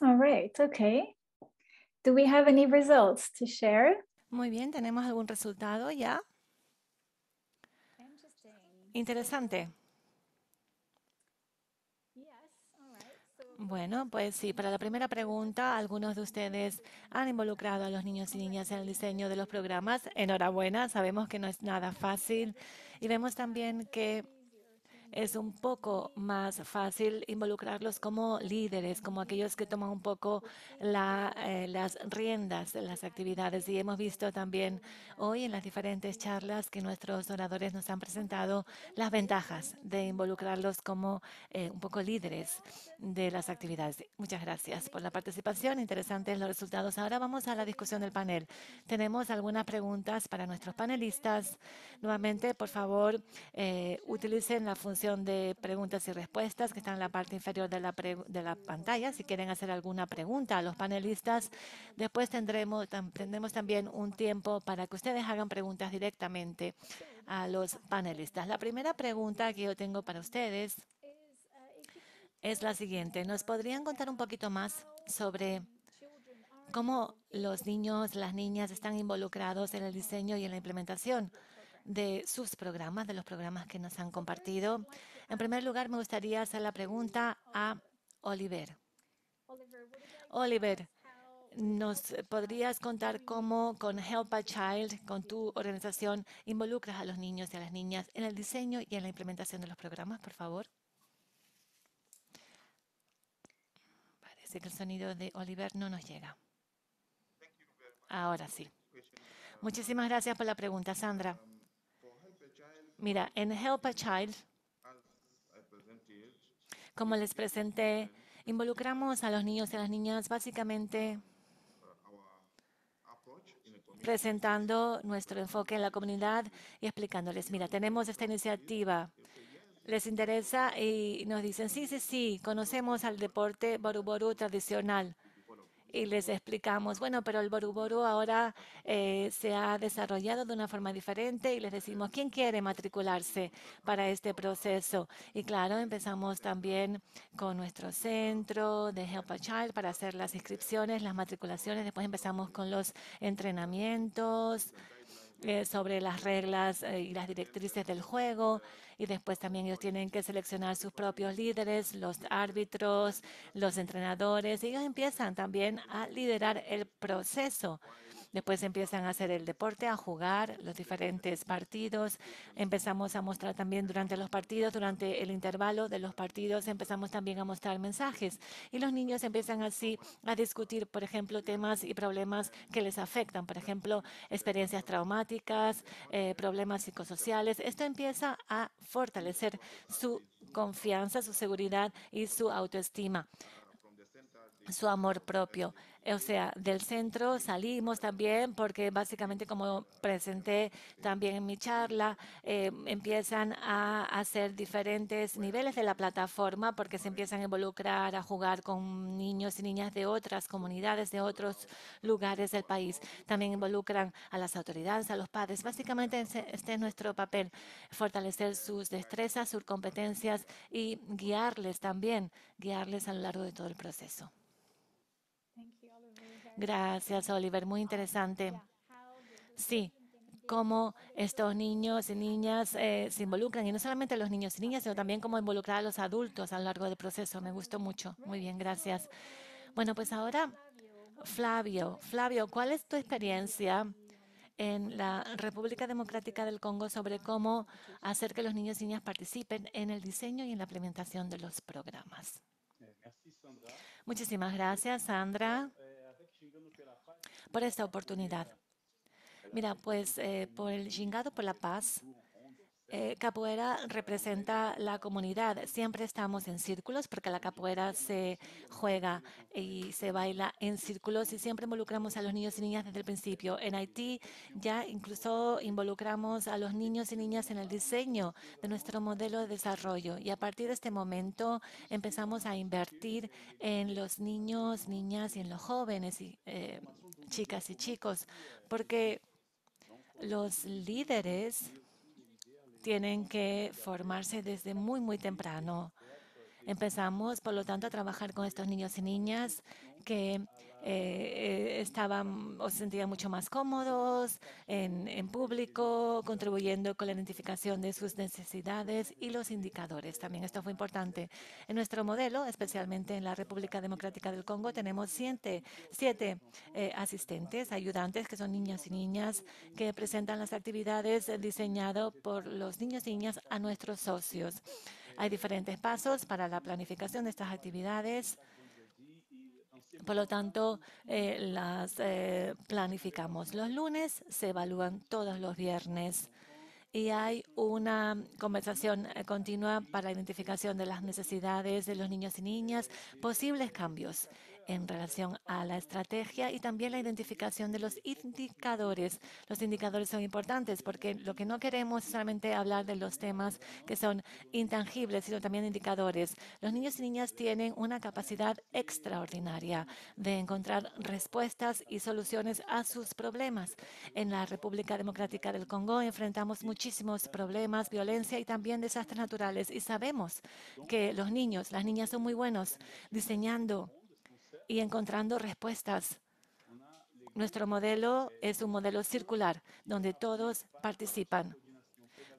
All right, okay. Do we have any results to share? Muy bien, ¿tenemos algún resultado ya? Interesante. Bueno, pues sí, para la primera pregunta, algunos de ustedes han involucrado a los niños y niñas en el diseño de los programas. Enhorabuena, sabemos que no es nada fácil y vemos también que es un poco más fácil involucrarlos como líderes, como aquellos que toman un poco eh, las riendas de las actividades. Y hemos visto también hoy en las diferentes charlas que nuestros oradores nos han presentado las ventajas de involucrarlos como eh, un poco líderes de las actividades. Muchas gracias por la participación. Interesantes los resultados. Ahora vamos a la discusión del panel. Tenemos algunas preguntas para nuestros panelistas. Nuevamente, por favor, eh, utilicen la función de preguntas y respuestas que están en la parte inferior de la, de la pantalla. Si quieren hacer alguna pregunta a los panelistas, después tendremos, tendremos también un tiempo para que ustedes hagan preguntas directamente a los panelistas. La primera pregunta que yo tengo para ustedes es la siguiente. ¿Nos podrían contar un poquito más sobre cómo los niños, las niñas están involucrados en el diseño y en la implementación de sus programas, de los programas que nos han compartido. En primer lugar, me gustaría hacer la pregunta a Oliver. Oliver, ¿nos podrías contar cómo con Help a Child, con tu organización, involucras a los niños y a las niñas en el diseño y en la implementación de los programas, por favor? Parece que el sonido de Oliver no nos llega. Ahora sí. Muchísimas gracias por la pregunta, Sandra. Mira, en Help a Child, como les presenté, involucramos a los niños y a las niñas básicamente presentando nuestro enfoque en la comunidad y explicándoles, mira, tenemos esta iniciativa, les interesa y nos dicen, sí, sí, sí, conocemos al deporte boru tradicional y les explicamos, bueno, pero el Boruboru ahora eh, se ha desarrollado de una forma diferente y les decimos, ¿quién quiere matricularse para este proceso? Y claro, empezamos también con nuestro centro de Help a Child para hacer las inscripciones, las matriculaciones, después empezamos con los entrenamientos eh, sobre las reglas eh, y las directrices del juego y después también ellos tienen que seleccionar sus propios líderes, los árbitros, los entrenadores. Y ellos empiezan también a liderar el proceso Después empiezan a hacer el deporte, a jugar los diferentes partidos. Empezamos a mostrar también durante los partidos, durante el intervalo de los partidos, empezamos también a mostrar mensajes. Y los niños empiezan así a discutir, por ejemplo, temas y problemas que les afectan. Por ejemplo, experiencias traumáticas, eh, problemas psicosociales. Esto empieza a fortalecer su confianza, su seguridad y su autoestima, su amor propio. O sea, del centro salimos también porque básicamente, como presenté también en mi charla, eh, empiezan a hacer diferentes niveles de la plataforma porque se empiezan a involucrar, a jugar con niños y niñas de otras comunidades, de otros lugares del país. También involucran a las autoridades, a los padres. Básicamente, este es nuestro papel, fortalecer sus destrezas, sus competencias y guiarles también, guiarles a lo largo de todo el proceso. Gracias, Oliver. Muy interesante. Sí, cómo estos niños y niñas eh, se involucran, y no solamente los niños y niñas, sino también cómo involucrar a los adultos a lo largo del proceso. Me gustó mucho. Muy bien, gracias. Bueno, pues ahora, Flavio. Flavio, ¿cuál es tu experiencia en la República Democrática del Congo sobre cómo hacer que los niños y niñas participen en el diseño y en la implementación de los programas? Muchísimas gracias, Sandra por esta oportunidad. Mira, pues eh, por el Gingado por la Paz eh, capoeira representa la comunidad. Siempre estamos en círculos porque la capoeira se juega y se baila en círculos y siempre involucramos a los niños y niñas desde el principio. En Haití ya incluso involucramos a los niños y niñas en el diseño de nuestro modelo de desarrollo y a partir de este momento empezamos a invertir en los niños, niñas y en los jóvenes y eh, chicas y chicos porque los líderes tienen que formarse desde muy, muy temprano. Empezamos, por lo tanto, a trabajar con estos niños y niñas que eh, estaban o se sentían mucho más cómodos en, en, público, contribuyendo con la identificación de sus necesidades y los indicadores. También esto fue importante. En nuestro modelo, especialmente en la República Democrática del Congo, tenemos siete, siete eh, asistentes, ayudantes, que son niños y niñas que presentan las actividades diseñadas por los niños y niñas a nuestros socios. Hay diferentes pasos para la planificación de estas actividades. Por lo tanto, eh, las eh, planificamos los lunes, se evalúan todos los viernes y hay una conversación eh, continua para la identificación de las necesidades de los niños y niñas, posibles cambios en relación a la estrategia y también la identificación de los indicadores. Los indicadores son importantes porque lo que no queremos es solamente hablar de los temas que son intangibles, sino también indicadores. Los niños y niñas tienen una capacidad extraordinaria de encontrar respuestas y soluciones a sus problemas. En la República Democrática del Congo enfrentamos muchísimos problemas, violencia y también desastres naturales y sabemos que los niños, las niñas son muy buenos diseñando y encontrando respuestas. Nuestro modelo es un modelo circular donde todos participan.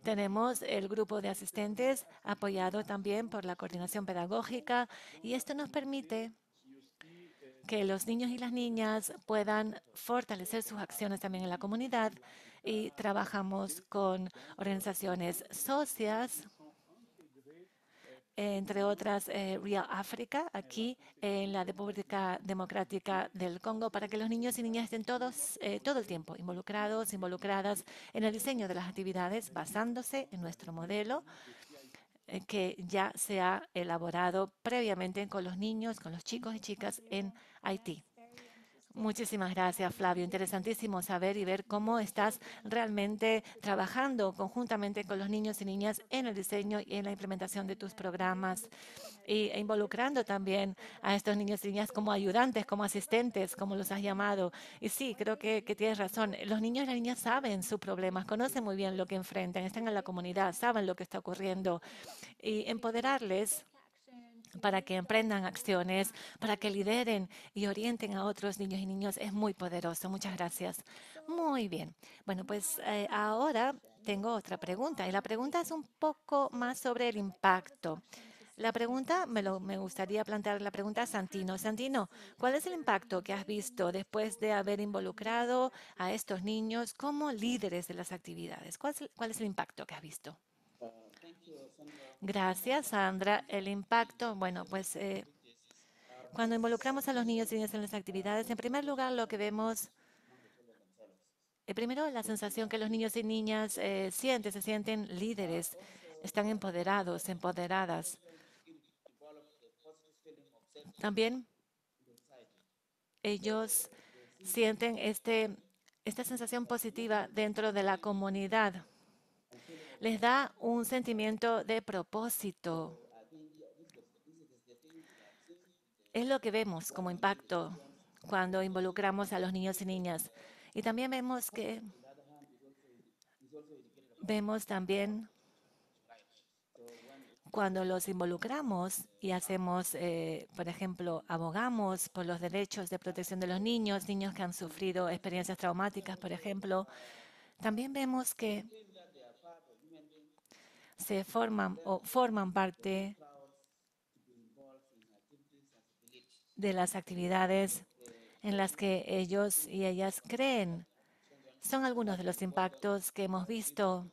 Tenemos el grupo de asistentes apoyado también por la coordinación pedagógica y esto nos permite que los niños y las niñas puedan fortalecer sus acciones también en la comunidad y trabajamos con organizaciones socias entre otras eh, Real Africa, aquí en la República Democrática del Congo, para que los niños y niñas estén todos, eh, todo el tiempo involucrados, involucradas en el diseño de las actividades, basándose en nuestro modelo eh, que ya se ha elaborado previamente con los niños, con los chicos y chicas en Haití. Muchísimas gracias, Flavio. Interesantísimo saber y ver cómo estás realmente trabajando conjuntamente con los niños y niñas en el diseño y en la implementación de tus programas y, e involucrando también a estos niños y niñas como ayudantes, como asistentes, como los has llamado. Y sí, creo que, que tienes razón. Los niños y las niñas saben sus problemas, conocen muy bien lo que enfrentan, están en la comunidad, saben lo que está ocurriendo. Y empoderarles para que emprendan acciones, para que lideren y orienten a otros niños y niños es muy poderoso. Muchas gracias. Muy bien. Bueno, pues eh, ahora tengo otra pregunta y la pregunta es un poco más sobre el impacto. La pregunta, me, lo, me gustaría plantear la pregunta a Santino. Santino, ¿cuál es el impacto que has visto después de haber involucrado a estos niños como líderes de las actividades? ¿Cuál es, cuál es el impacto que has visto? Gracias, Sandra. El impacto, bueno, pues eh, cuando involucramos a los niños y niñas en las actividades, en primer lugar lo que vemos, eh, primero la sensación que los niños y niñas eh, sienten, se sienten líderes, están empoderados, empoderadas. También ellos sienten este, esta sensación positiva dentro de la comunidad les da un sentimiento de propósito. Es lo que vemos como impacto cuando involucramos a los niños y niñas. Y también vemos que vemos también cuando los involucramos y hacemos, eh, por ejemplo, abogamos por los derechos de protección de los niños, niños que han sufrido experiencias traumáticas, por ejemplo, también vemos que se forman o forman parte de las actividades en las que ellos y ellas creen. Son algunos de los impactos que hemos visto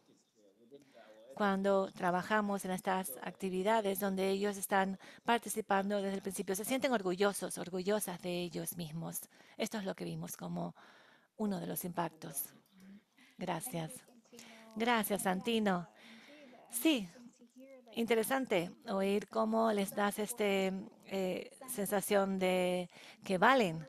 cuando trabajamos en estas actividades donde ellos están participando desde el principio. Se sienten orgullosos, orgullosas de ellos mismos. Esto es lo que vimos como uno de los impactos. Gracias. Gracias, Santino. Sí, interesante oír cómo les das esta eh, sensación de que valen,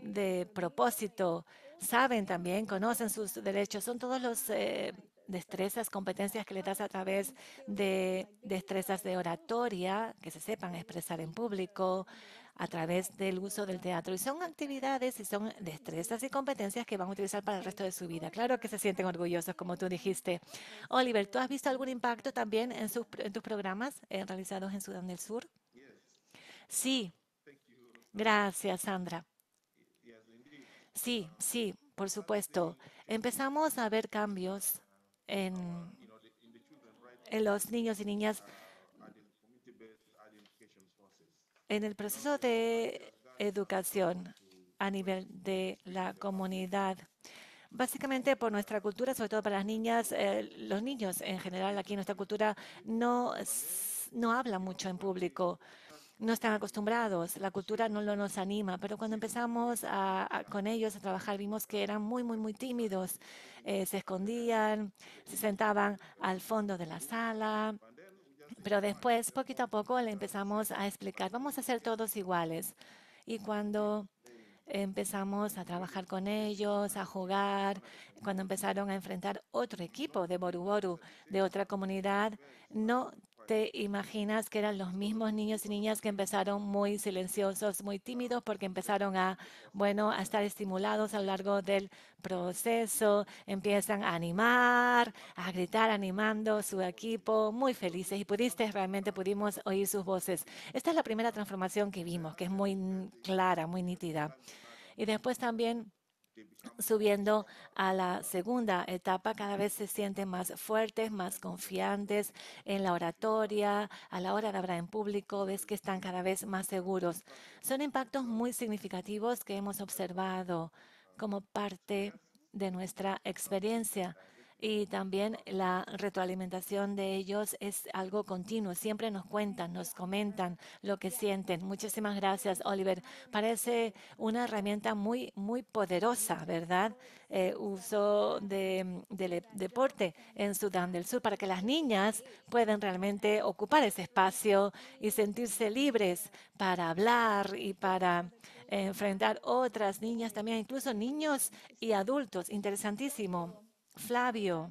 de propósito, saben también, conocen sus derechos, son todos los eh, destrezas, competencias que le das a través de destrezas de oratoria, que se sepan expresar en público, a través del uso del teatro. Y son actividades y son destrezas y competencias que van a utilizar para el resto de su vida. Claro que se sienten orgullosos, como tú dijiste. Oliver, ¿tú has visto algún impacto también en, sus, en tus programas eh, realizados en Sudán del Sur? Sí. Gracias, Sandra. Sí, sí, por supuesto. Empezamos a ver cambios en, en los niños y niñas en el proceso de educación a nivel de la comunidad. Básicamente por nuestra cultura, sobre todo para las niñas, eh, los niños en general aquí en nuestra cultura no, no hablan mucho en público no están acostumbrados, la cultura no lo nos anima, pero cuando empezamos con ellos a trabajar vimos que eran muy, muy, muy tímidos, eh, se escondían, se sentaban al fondo de la sala, pero después, poquito a poco, le empezamos a explicar, vamos a ser todos iguales. Y cuando empezamos a trabajar con ellos, a jugar, cuando empezaron a enfrentar otro equipo de Boru Boru, de otra comunidad, no te imaginas que eran los mismos niños y niñas que empezaron muy silenciosos, muy tímidos, porque empezaron a, bueno, a estar estimulados a lo largo del proceso, empiezan a animar, a gritar, animando su equipo, muy felices y pudiste, realmente pudimos oír sus voces. Esta es la primera transformación que vimos, que es muy clara, muy nítida. Y después también subiendo a la segunda etapa, cada vez se sienten más fuertes, más confiantes en la oratoria, a la hora de hablar en público, ves que están cada vez más seguros. Son impactos muy significativos que hemos observado como parte de nuestra experiencia y también la retroalimentación de ellos es algo continuo. Siempre nos cuentan, nos comentan lo que sienten. Muchísimas gracias, Oliver. Parece una herramienta muy, muy poderosa, ¿verdad? Eh, uso de, deporte en Sudán del Sur para que las niñas puedan realmente ocupar ese espacio y sentirse libres para hablar y para enfrentar otras niñas también, incluso niños y adultos. Interesantísimo. Flavio,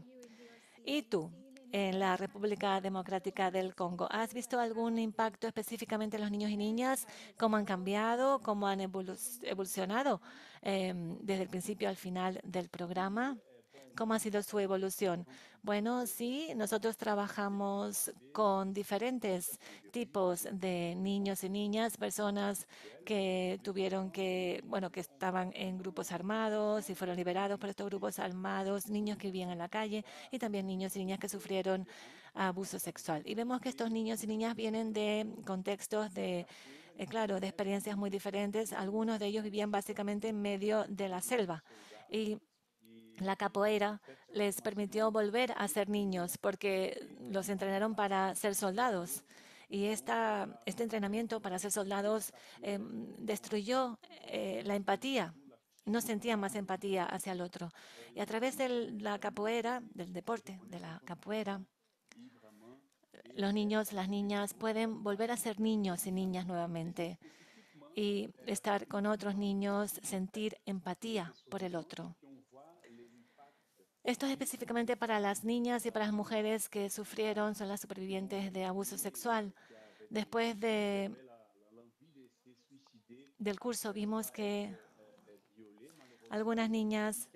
¿y tú en la República Democrática del Congo? ¿Has visto algún impacto específicamente en los niños y niñas? ¿Cómo han cambiado? ¿Cómo han evolucionado em, desde el principio al final del programa? ¿Cómo ha sido su evolución? Bueno, sí, nosotros trabajamos con diferentes tipos de niños y niñas, personas que tuvieron que, bueno, que estaban en grupos armados y fueron liberados por estos grupos armados, niños que vivían en la calle y también niños y niñas que sufrieron abuso sexual. Y vemos que estos niños y niñas vienen de contextos de eh, claro, de experiencias muy diferentes. Algunos de ellos vivían básicamente en medio de la selva. Y la capoeira les permitió volver a ser niños porque los entrenaron para ser soldados. Y este entrenamiento para ser soldados em, destruyó eh, la empatía. No sentían más empatía hacia el otro. Y a través de la capoeira, del deporte, de la capoeira, los niños, las niñas pueden volver a ser niños y niñas nuevamente y estar con otros niños, sentir empatía por el otro. Esto es específicamente para las niñas y para las mujeres que sufrieron, son las supervivientes de abuso sexual. Después de, del curso vimos que algunas niñas,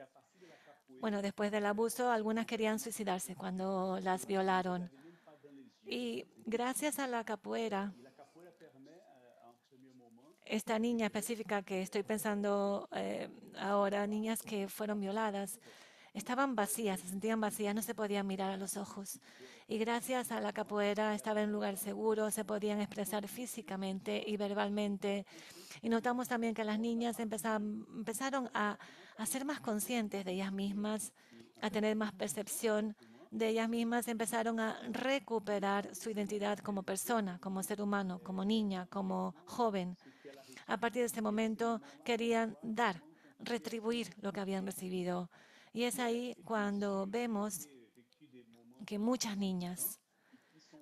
bueno, después del abuso, algunas querían suicidarse cuando las violaron. Y gracias a la capoeira, esta niña específica que estoy pensando eh, ahora, niñas que fueron violadas, estaban vacías, se sentían vacías, no se podían mirar a los ojos. Y gracias a la capoeira estaba en un lugar seguro, se podían expresar físicamente y verbalmente. Y notamos también que las niñas empezaron, a, a ser más conscientes de ellas mismas, a tener más percepción de ellas mismas, empezaron a recuperar su identidad como persona, como ser humano, como niña, como joven. A partir de ese momento querían dar, retribuir lo que habían recibido. Y es ahí cuando vemos que muchas niñas,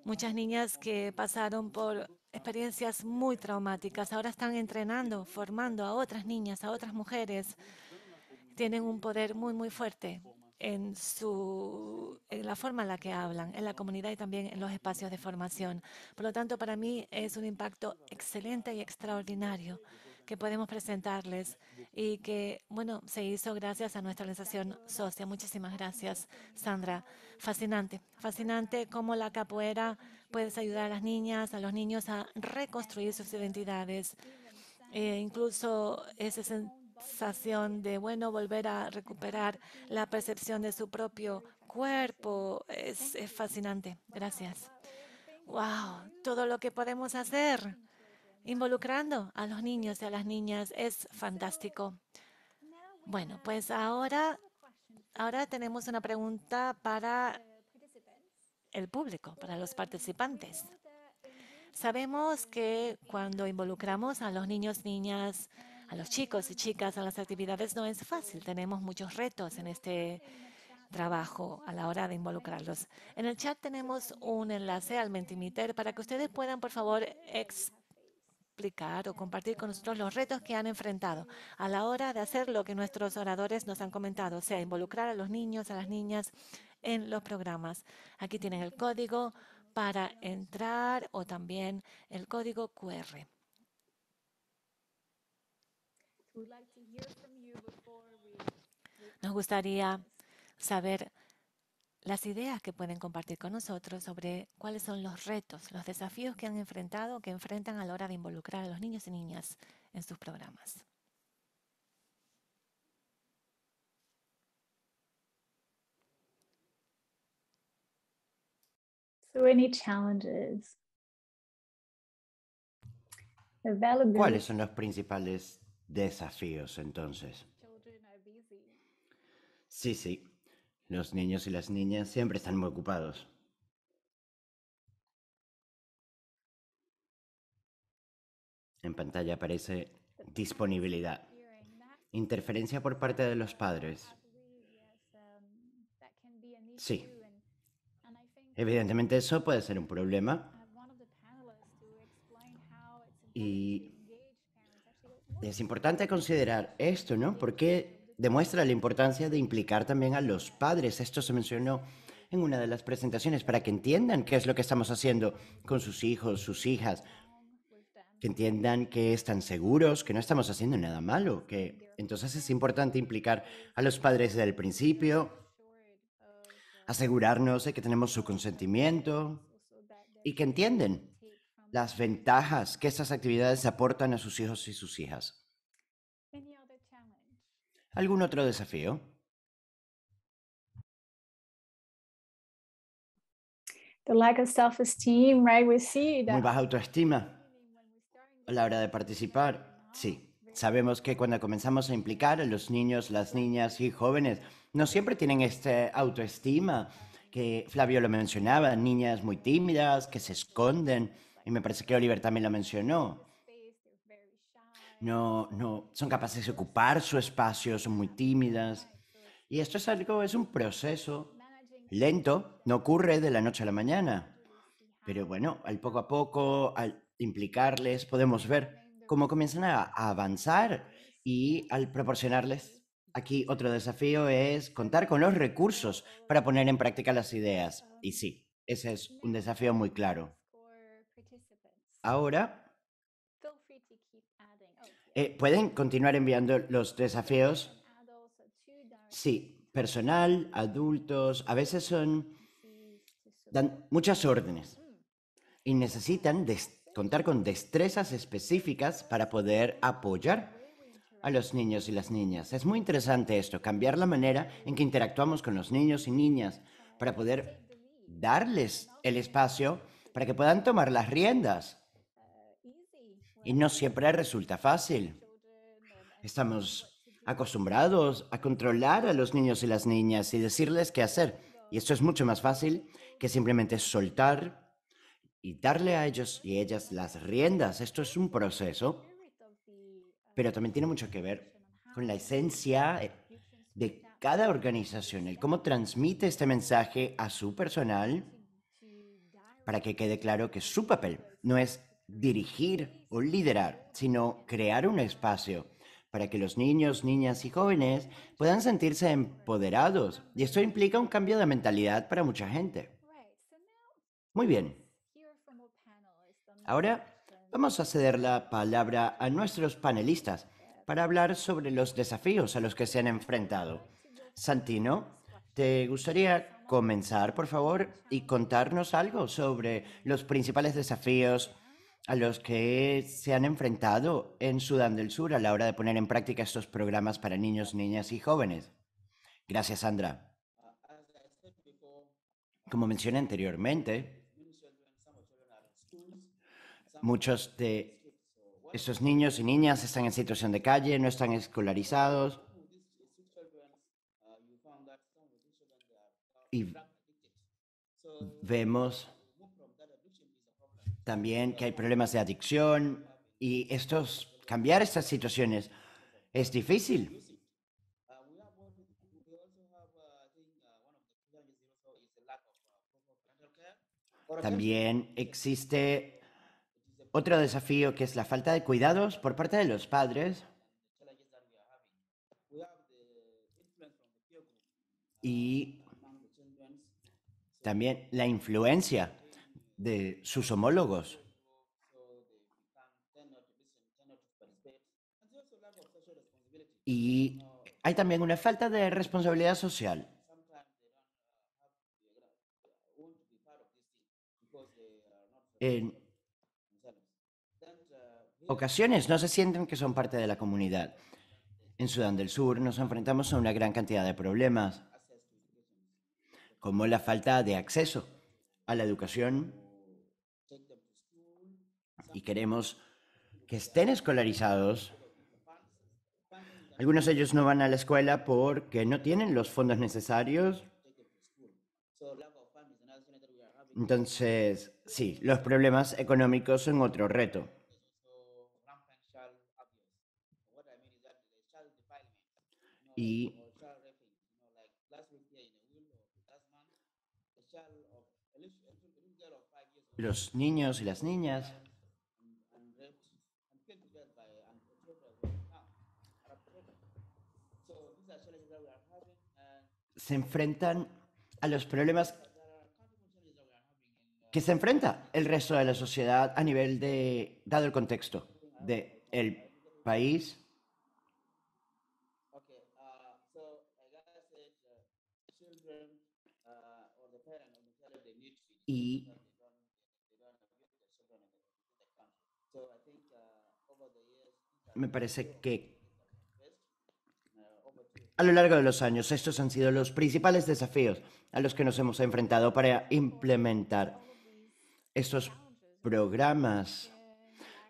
muchas niñas que pasaron por experiencias muy traumáticas, ahora están entrenando, formando a otras niñas, a otras mujeres. Tienen un poder muy, muy fuerte en, su, en la forma en la que hablan, en la comunidad y también en los espacios de formación. Por lo tanto, para mí es un impacto excelente y extraordinario que podemos presentarles y que, bueno, se hizo gracias a nuestra organización socia. Muchísimas gracias, Sandra. Fascinante, fascinante cómo la capoeira puede ayudar a las niñas, a los niños a reconstruir sus identidades. Eh, incluso ese sensación de, bueno, volver a recuperar la percepción de su propio cuerpo. Es, es fascinante. Gracias. Wow, todo lo que podemos hacer involucrando a los niños y a las niñas es fantástico. Bueno, pues ahora, ahora tenemos una pregunta para el público, para los participantes. Sabemos que cuando involucramos a los niños, niñas, a los chicos y chicas a las actividades no es fácil. Tenemos muchos retos en este trabajo a la hora de involucrarlos. En el chat tenemos un enlace al Mentimeter para que ustedes puedan, por favor, explicar o compartir con nosotros los retos que han enfrentado a la hora de hacer lo que nuestros oradores nos han comentado, o sea, involucrar a los niños, a las niñas en los programas. Aquí tienen el código para entrar o también el código QR. Nos gustaría saber las ideas que pueden compartir con nosotros sobre cuáles son los retos, los desafíos que han enfrentado, que enfrentan a la hora de involucrar a los niños y niñas en sus programas. challenges? ¿Cuáles son los principales desafíos entonces? Sí, sí. Los niños y las niñas siempre están muy ocupados. En pantalla aparece disponibilidad. Interferencia por parte de los padres. Sí. Evidentemente eso puede ser un problema. Y es importante considerar esto, ¿no? Porque demuestra la importancia de implicar también a los padres. Esto se mencionó en una de las presentaciones para que entiendan qué es lo que estamos haciendo con sus hijos, sus hijas, que entiendan que están seguros, que no estamos haciendo nada malo, que entonces es importante implicar a los padres desde el principio, asegurarnos de que tenemos su consentimiento y que entienden las ventajas que estas actividades aportan a sus hijos y sus hijas. ¿Algún otro desafío? Muy baja autoestima a la hora de participar. Sí, sabemos que cuando comenzamos a implicar a los niños, las niñas y jóvenes, no siempre tienen esta autoestima que Flavio lo mencionaba, niñas muy tímidas, que se esconden, y me parece que Oliver también lo mencionó. No, no, son capaces de ocupar su espacio, son muy tímidas. Y esto es algo, es un proceso lento, no ocurre de la noche a la mañana. Pero bueno, al poco a poco, al implicarles, podemos ver cómo comienzan a, a avanzar y al proporcionarles. Aquí otro desafío es contar con los recursos para poner en práctica las ideas. Y sí, ese es un desafío muy claro. Ahora, eh, ¿pueden continuar enviando los desafíos? Sí, personal, adultos, a veces son, dan muchas órdenes y necesitan contar con destrezas específicas para poder apoyar a los niños y las niñas. Es muy interesante esto, cambiar la manera en que interactuamos con los niños y niñas para poder darles el espacio para que puedan tomar las riendas y no siempre resulta fácil. Estamos acostumbrados a controlar a los niños y las niñas y decirles qué hacer. Y esto es mucho más fácil que simplemente soltar y darle a ellos y ellas las riendas. Esto es un proceso, pero también tiene mucho que ver con la esencia de cada organización, el cómo transmite este mensaje a su personal para que quede claro que su papel no es dirigir o liderar, sino crear un espacio para que los niños, niñas y jóvenes puedan sentirse empoderados. Y esto implica un cambio de mentalidad para mucha gente. Muy bien. Ahora vamos a ceder la palabra a nuestros panelistas para hablar sobre los desafíos a los que se han enfrentado. Santino, ¿te gustaría comenzar, por favor, y contarnos algo sobre los principales desafíos a los que se han enfrentado en Sudán del Sur a la hora de poner en práctica estos programas para niños, niñas y jóvenes? Gracias, Sandra. Como mencioné anteriormente, muchos de estos niños y niñas están en situación de calle, no están escolarizados. Y vemos también que hay problemas de adicción y estos, cambiar estas situaciones es difícil. También existe otro desafío que es la falta de cuidados por parte de los padres y también la influencia de sus homólogos. Y hay también una falta de responsabilidad social. En ocasiones no se sienten que son parte de la comunidad. En Sudán del Sur nos enfrentamos a una gran cantidad de problemas, como la falta de acceso a la educación y queremos que estén escolarizados. Algunos de ellos no van a la escuela porque no tienen los fondos necesarios. Entonces, sí, los problemas económicos son otro reto. Y los niños y las niñas se enfrentan a los problemas que se enfrenta el resto de la sociedad a nivel de, dado el contexto del el país. Y me parece que a lo largo de los años estos han sido los principales desafíos a los que nos hemos enfrentado para implementar estos programas.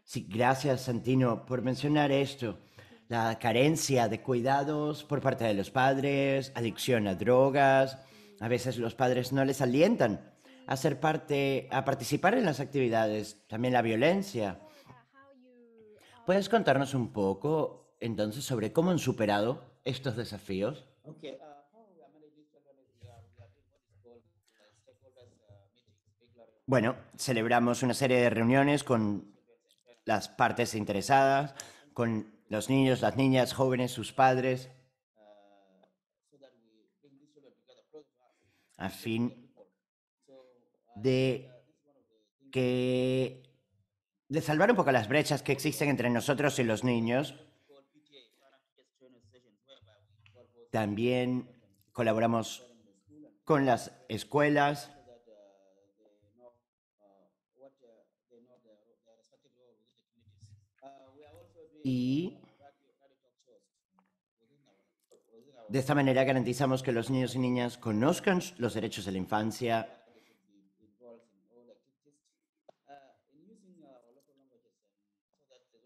Sí, gracias Santino por mencionar esto. La carencia de cuidados por parte de los padres, adicción a drogas. A veces los padres no les alientan a ser parte, a participar en las actividades. También la violencia. ¿Puedes contarnos un poco entonces sobre cómo han superado estos desafíos? Bueno, celebramos una serie de reuniones con las partes interesadas, con los niños, las niñas, jóvenes, sus padres, a fin de que de salvar un poco las brechas que existen entre nosotros y los niños. También colaboramos con las escuelas. Y de esta manera garantizamos que los niños y niñas conozcan los derechos de la infancia.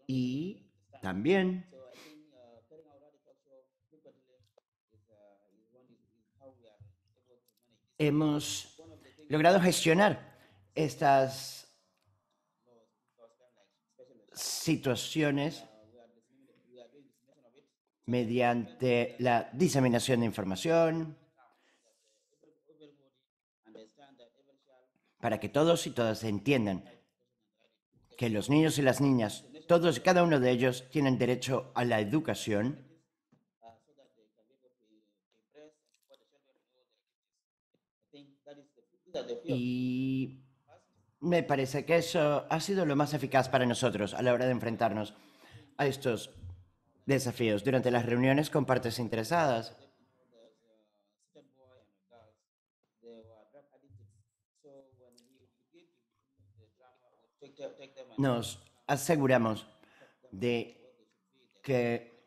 Y también hemos logrado gestionar estas situaciones mediante la diseminación de información, para que todos y todas entiendan que los niños y las niñas, todos y cada uno de ellos tienen derecho a la educación y me parece que eso ha sido lo más eficaz para nosotros a la hora de enfrentarnos a estos desafíos. Durante las reuniones con partes interesadas. Nos aseguramos de que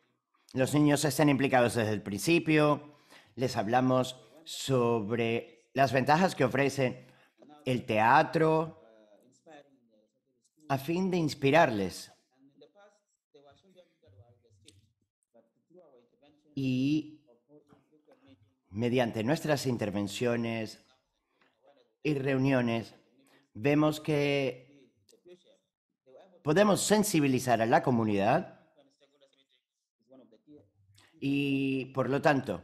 los niños estén implicados desde el principio, les hablamos sobre las ventajas que ofrece el teatro a fin de inspirarles. Y mediante nuestras intervenciones y reuniones, vemos que podemos sensibilizar a la comunidad y, por lo tanto,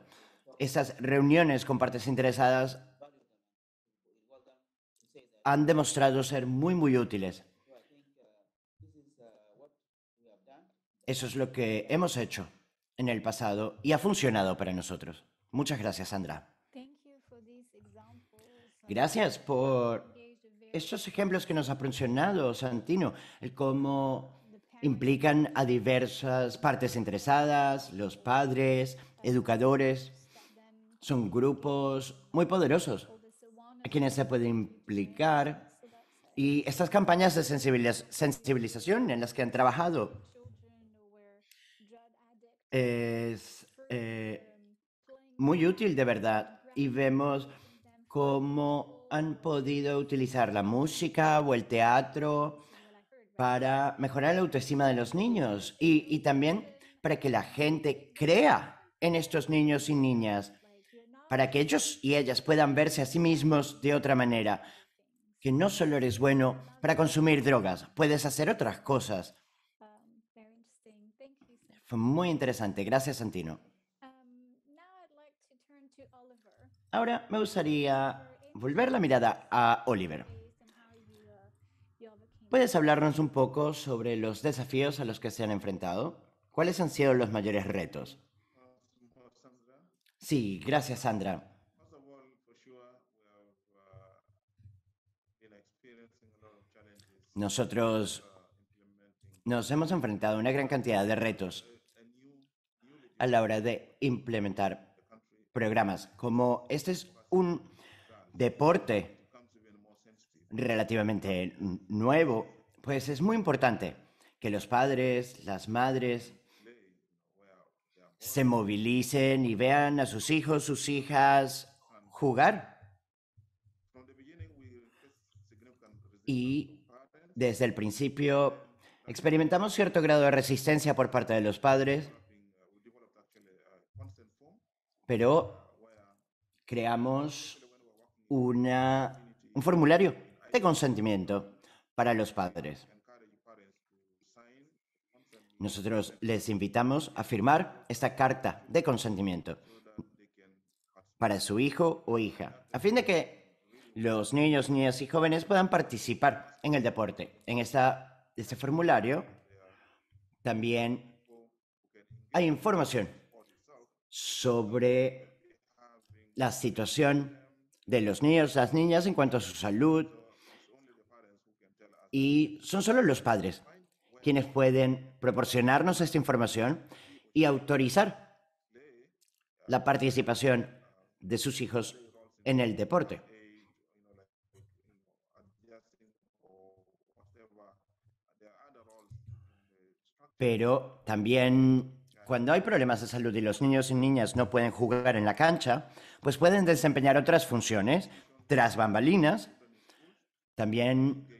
esas reuniones con partes interesadas han demostrado ser muy, muy útiles. Eso es lo que hemos hecho en el pasado y ha funcionado para nosotros. Muchas gracias, Sandra. Gracias por estos ejemplos que nos ha mencionado Santino, el cómo implican a diversas partes interesadas, los padres, educadores. Son grupos muy poderosos a quienes se puede implicar. Y estas campañas de sensibilización en las que han trabajado es eh, muy útil de verdad. Y vemos cómo han podido utilizar la música o el teatro para mejorar la autoestima de los niños y, y también para que la gente crea en estos niños y niñas para que ellos y ellas puedan verse a sí mismos de otra manera, que no solo eres bueno para consumir drogas, puedes hacer otras cosas. Fue muy interesante. Gracias, Santino. Ahora me gustaría volver la mirada a Oliver. ¿Puedes hablarnos un poco sobre los desafíos a los que se han enfrentado? ¿Cuáles han sido los mayores retos? Sí, gracias, Sandra. Nosotros nos hemos enfrentado a una gran cantidad de retos a la hora de implementar programas. Como este es un deporte relativamente nuevo, pues es muy importante que los padres, las madres, se movilicen y vean a sus hijos, sus hijas jugar. Y desde el principio experimentamos cierto grado de resistencia por parte de los padres, pero creamos una, un formulario de consentimiento para los padres. Nosotros les invitamos a firmar esta carta de consentimiento para su hijo o hija, a fin de que los niños, niñas y jóvenes puedan participar en el deporte. En esta, este formulario también hay información sobre la situación de los niños, las niñas en cuanto a su salud. Y son solo los padres quienes pueden proporcionarnos esta información y autorizar la participación de sus hijos en el deporte. Pero también cuando hay problemas de salud y los niños y niñas no pueden jugar en la cancha, pues pueden desempeñar otras funciones tras bambalinas. También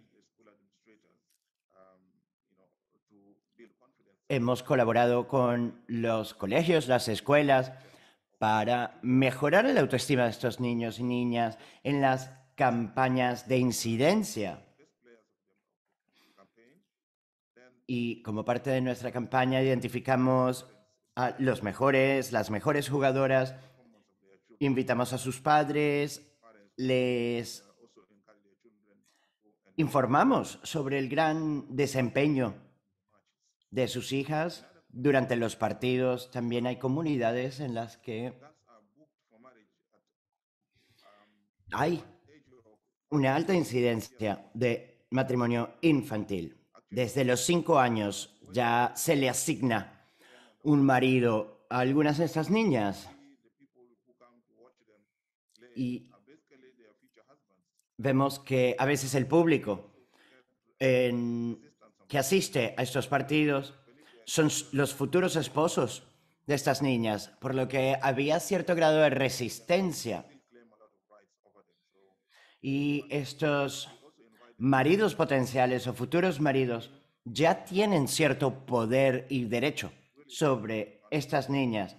Hemos colaborado con los colegios, las escuelas, para mejorar la autoestima de estos niños y niñas en las campañas de incidencia. Y como parte de nuestra campaña identificamos a los mejores, las mejores jugadoras, invitamos a sus padres, les informamos sobre el gran desempeño de sus hijas durante los partidos. También hay comunidades en las que hay una alta incidencia de matrimonio infantil. Desde los cinco años ya se le asigna un marido a algunas de estas niñas. Y vemos que a veces el público que asiste a estos partidos son los futuros esposos de estas niñas, por lo que había cierto grado de resistencia. Y estos maridos potenciales o futuros maridos ya tienen cierto poder y derecho sobre estas niñas.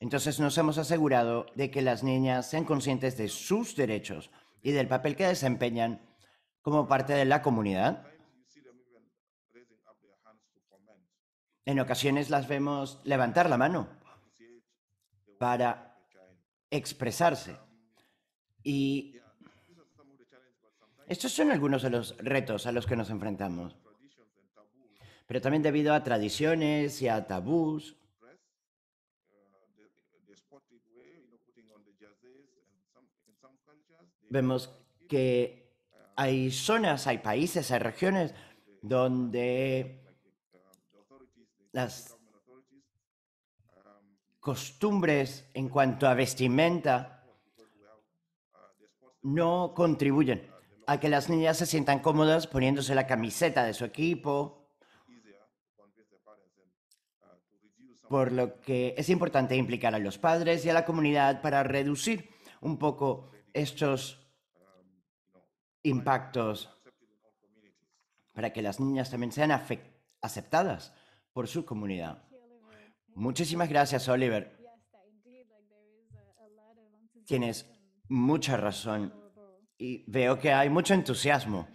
Entonces nos hemos asegurado de que las niñas sean conscientes de sus derechos y del papel que desempeñan como parte de la comunidad. En ocasiones las vemos levantar la mano para expresarse. Y estos son algunos de los retos a los que nos enfrentamos. Pero también debido a tradiciones y a tabús. Vemos que hay zonas, hay países, hay regiones donde las costumbres en cuanto a vestimenta no contribuyen a que las niñas se sientan cómodas poniéndose la camiseta de su equipo. Por lo que es importante implicar a los padres y a la comunidad para reducir un poco estos impactos, para que las niñas también sean aceptadas por su comunidad. Muchísimas gracias, Oliver. Tienes mucha razón y veo que hay mucho entusiasmo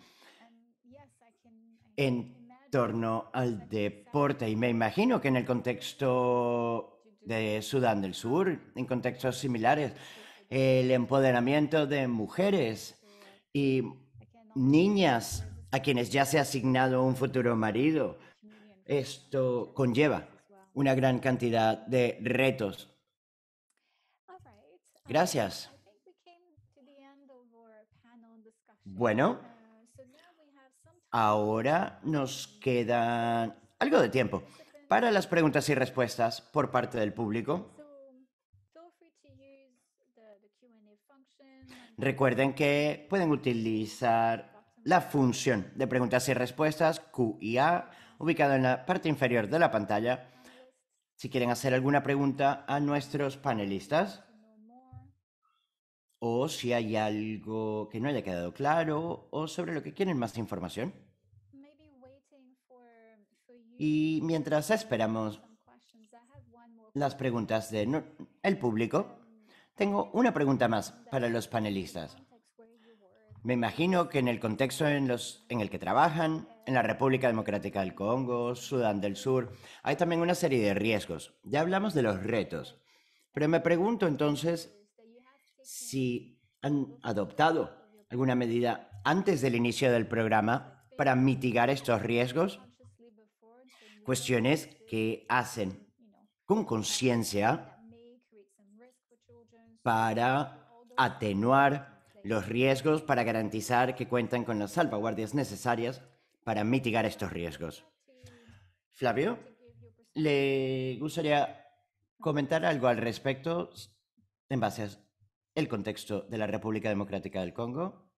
en torno al deporte y me imagino que en el contexto de Sudán del Sur, en contextos similares, el empoderamiento de mujeres y niñas a quienes ya se ha asignado un futuro marido, esto conlleva una gran cantidad de retos. Gracias. Bueno, ahora nos queda algo de tiempo para las preguntas y respuestas por parte del público. Recuerden que pueden utilizar la función de preguntas y respuestas Q ubicada en la parte inferior de la pantalla si quieren hacer alguna pregunta a nuestros panelistas o si hay algo que no haya quedado claro o sobre lo que quieren más información. Y mientras esperamos las preguntas del el público, tengo una pregunta más para los panelistas. Me imagino que en el contexto en, los, en el que trabajan, en la República Democrática del Congo, Sudán del Sur, hay también una serie de riesgos. Ya hablamos de los retos, pero me pregunto entonces si han adoptado alguna medida antes del inicio del programa para mitigar estos riesgos. Cuestiones que hacen con conciencia para atenuar los riesgos, para garantizar que cuentan con las salvaguardias necesarias para mitigar estos riesgos. Flavio, ¿le gustaría comentar algo al respecto en base a el contexto de la República Democrática del Congo?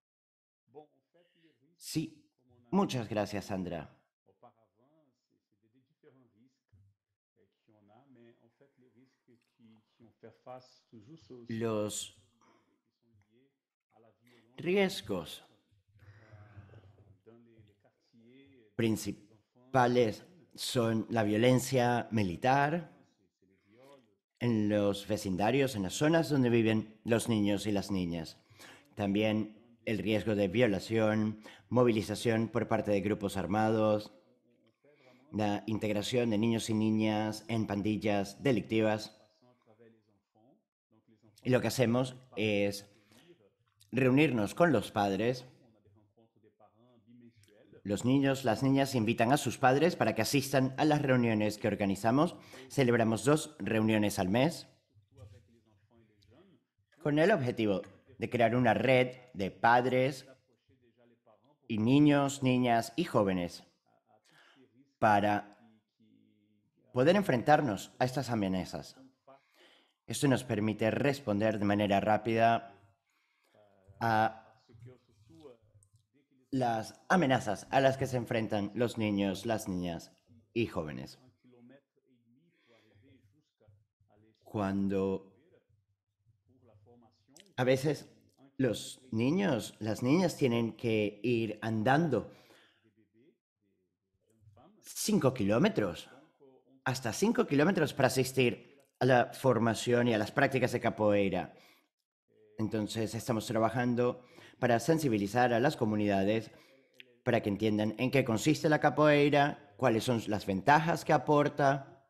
Sí, muchas gracias, Sandra. Los riesgos principales son la violencia militar, en los vecindarios, en las zonas donde viven los niños y las niñas. También el riesgo de violación, movilización por parte de grupos armados. la integración de niños y niñas en pandillas delictivas. Y lo que hacemos es reunirnos con los padres. Los niños, las niñas invitan a sus padres para que asistan a las reuniones que organizamos. Celebramos dos reuniones al mes con el objetivo de crear una red de padres y niños, niñas y jóvenes para poder enfrentarnos a estas amenazas. Esto nos permite responder de manera rápida a las amenazas a las que se enfrentan los niños, las niñas y jóvenes. Cuando a veces los niños, las niñas tienen que ir andando cinco kilómetros, hasta cinco kilómetros para asistir a la formación y a las prácticas de capoeira. Entonces estamos trabajando para sensibilizar a las comunidades para que entiendan en qué consiste la capoeira, cuáles son las ventajas que aporta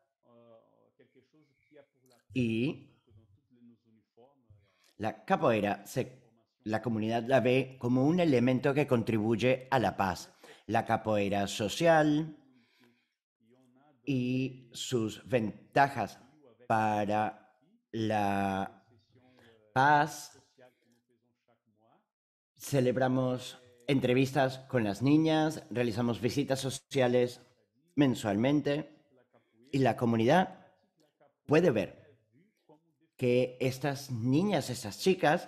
y la capoeira, la comunidad la ve como un elemento que contribuye a la paz. La capoeira social y sus ventajas para la paz Celebramos entrevistas con las niñas, realizamos visitas sociales mensualmente y la comunidad puede ver que estas niñas, estas chicas,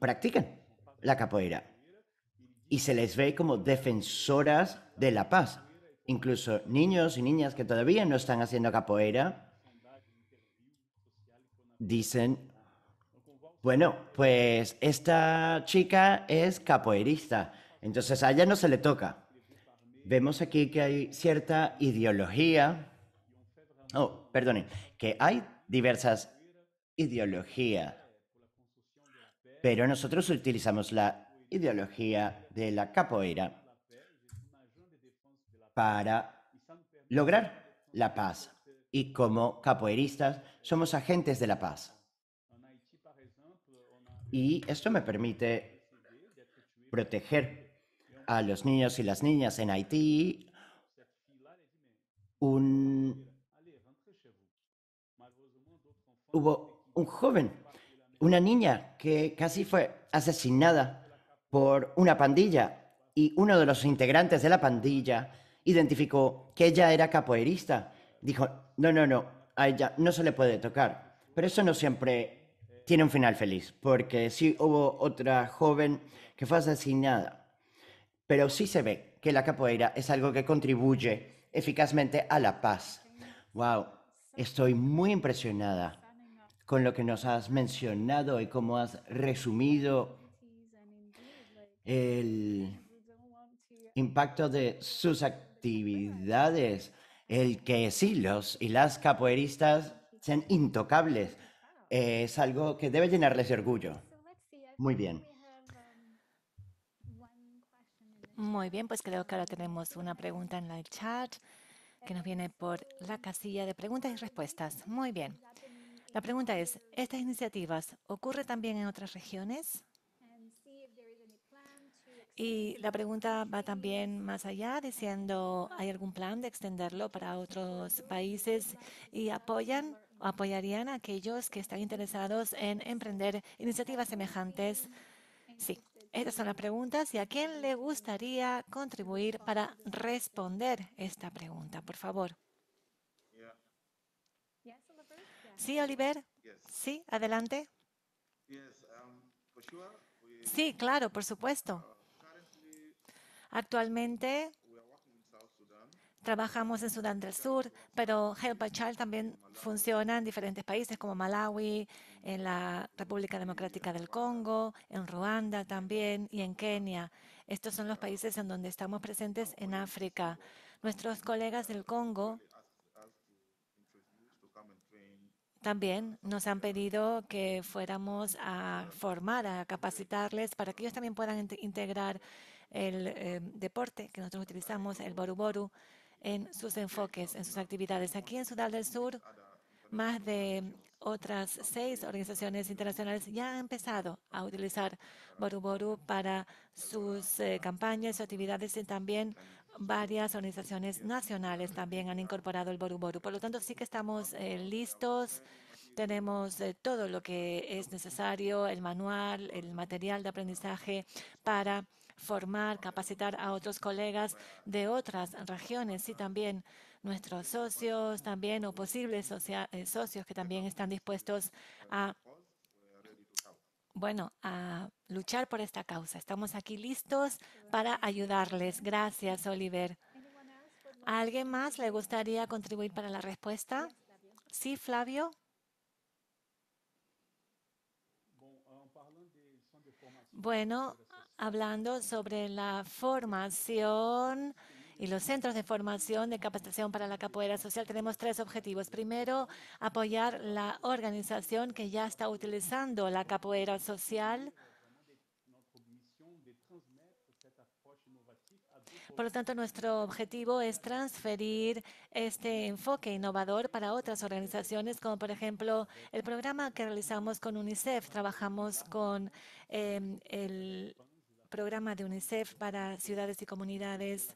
practican la capoeira y se les ve como defensoras de la paz. Incluso niños y niñas que todavía no están haciendo capoeira dicen bueno, pues esta chica es capoeirista, entonces a ella no se le toca. Vemos aquí que hay cierta ideología, oh, perdone, que hay diversas ideologías, pero nosotros utilizamos la ideología de la capoeira para lograr la paz. Y como capoeiristas somos agentes de la paz. Y esto me permite proteger a los niños y las niñas en Haití. Un... Hubo un joven, una niña que casi fue asesinada por una pandilla y uno de los integrantes de la pandilla identificó que ella era capoeirista. Dijo, no, no, no, a ella no se le puede tocar. Pero eso no siempre tiene un final feliz, porque sí hubo otra joven que fue asesinada, pero sí se ve que la capoeira es algo que contribuye eficazmente a la paz. Wow, estoy muy impresionada con lo que nos has mencionado y cómo has resumido el impacto de sus actividades, el que sí, los y las capoeiristas sean intocables es algo que debe llenarles de orgullo. Muy bien. Muy bien, pues creo que ahora tenemos una pregunta en el chat que nos viene por la casilla de preguntas y respuestas. Muy bien. La pregunta es, ¿estas iniciativas ocurren también en otras regiones? Y la pregunta va también más allá, diciendo, ¿hay algún plan de extenderlo para otros países y apoyan apoyarían a aquellos que están interesados en emprender iniciativas semejantes? Sí, estas son las preguntas y a quién le gustaría contribuir para responder esta pregunta, por favor. Sí, Oliver. Sí, adelante. Sí, claro, por supuesto. Actualmente Trabajamos en Sudán del Sur, pero Help a Child también funciona en diferentes países como Malawi, en la República Democrática del Congo, en Ruanda también y en Kenia. Estos son los países en donde estamos presentes en África. Nuestros colegas del Congo también nos han pedido que fuéramos a formar, a capacitarles para que ellos también puedan integrar el eh, deporte que nosotros utilizamos, el boru boru, en sus enfoques, en sus actividades. Aquí en Sudán del Sur, más de otras seis organizaciones internacionales ya han empezado a utilizar Boru Boru para sus eh, campañas y actividades y también varias organizaciones nacionales también han incorporado el Boru Boru. Por lo tanto, sí que estamos eh, listos. Tenemos eh, todo lo que es necesario, el manual, el material de aprendizaje para formar, capacitar a otros colegas de otras regiones y también nuestros socios también o posibles eh, socios que también están dispuestos a bueno, a luchar por esta causa. Estamos aquí listos para ayudarles. Gracias, Oliver. ¿A alguien más le gustaría contribuir para la respuesta? Sí, Flavio. Bueno, hablando sobre la formación y los centros de formación de capacitación para la capoeira social tenemos tres objetivos. Primero, apoyar la organización que ya está utilizando la capoeira social. Por lo tanto, nuestro objetivo es transferir este enfoque innovador para otras organizaciones, como por ejemplo el programa que realizamos con UNICEF. Trabajamos con em, el programa de UNICEF para ciudades y comunidades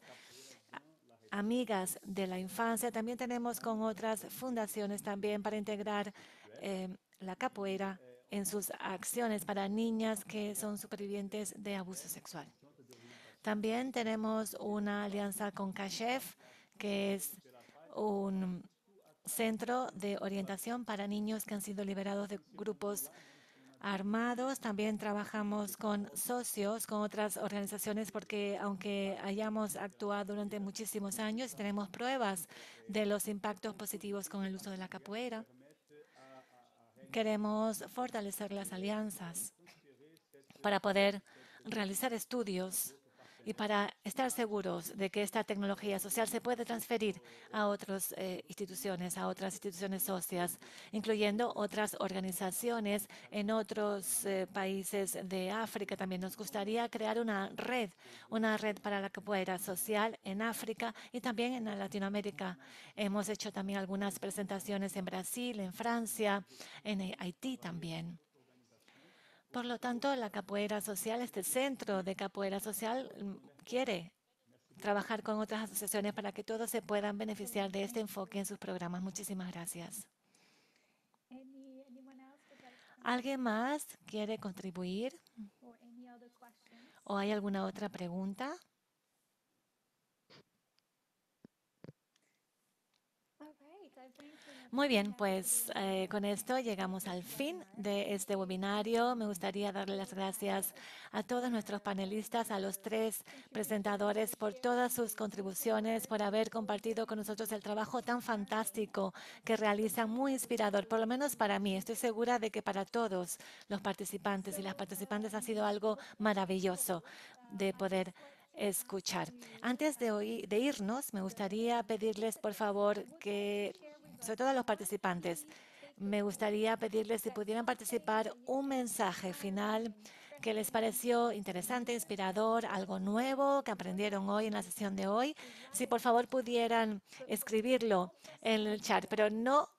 amigas de la infancia. También tenemos con otras fundaciones también para integrar eh, la capoeira en sus acciones para niñas que son supervivientes de abuso sexual. También tenemos una alianza con CACHEF, que es un centro de orientación para niños que han sido liberados de grupos armados. También trabajamos con socios, con otras organizaciones, porque aunque hayamos actuado durante muchísimos años, tenemos pruebas de los impactos positivos con el uso de la capoeira. Queremos fortalecer las alianzas para poder realizar estudios y para estar seguros de que esta tecnología social se puede transferir a otras eh, instituciones, a otras instituciones socias, incluyendo otras organizaciones en otros eh, países de África. También nos gustaría crear una red, una red para la capoeira social en África y también en Latinoamérica. Hemos hecho también algunas presentaciones en Brasil, en Francia, en Haití también. Por lo tanto, la capoeira social, este centro de capoeira social, mm, quiere trabajar con otras asociaciones para que todos se puedan beneficiar de este enfoque en sus programas. Muchísimas gracias. ¿Alguien más quiere contribuir? ¿O hay alguna otra pregunta? Muy bien, pues eh, con esto llegamos al fin de este webinario. Me gustaría darle las gracias a todos nuestros panelistas, a los tres presentadores por todas sus contribuciones, por haber compartido con nosotros el trabajo tan fantástico que realizan, muy inspirador, por lo menos para mí. Estoy segura de que para todos los participantes y las participantes ha sido algo maravilloso de poder escuchar. Antes de, de irnos, me gustaría pedirles, por favor, que sobre todo a los participantes, me gustaría pedirles si pudieran participar un mensaje final que les pareció interesante, inspirador, algo nuevo que aprendieron hoy en la sesión de hoy. Si por favor pudieran escribirlo en el chat, pero no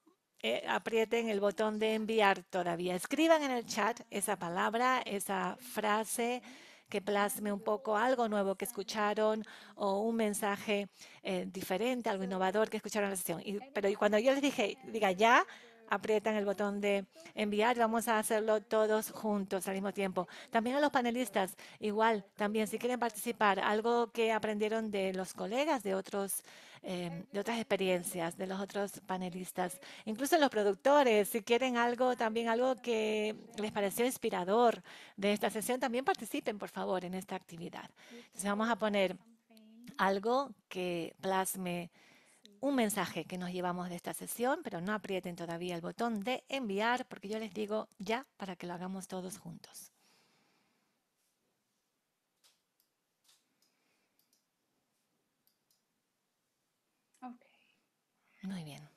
eh, aprieten el botón de enviar todavía. Escriban en el chat esa palabra, esa frase que plasme un poco algo nuevo que escucharon o un mensaje eh, diferente, algo innovador que escucharon en la sesión. Pero cuando yo les dije, diga ya, aprietan el botón de enviar. Vamos a hacerlo todos juntos al mismo tiempo. También a los panelistas, igual, también si quieren participar, algo que aprendieron de los colegas de otros em, de otras experiencias de los otros panelistas, incluso los productores, si quieren algo, también algo que les pareció inspirador de esta sesión, también participen, por favor, en esta actividad. Entonces vamos a poner algo que plasme un mensaje que nos llevamos de esta sesión, pero no aprieten todavía el botón de enviar porque yo les digo ya para que lo hagamos todos juntos. Muy bien.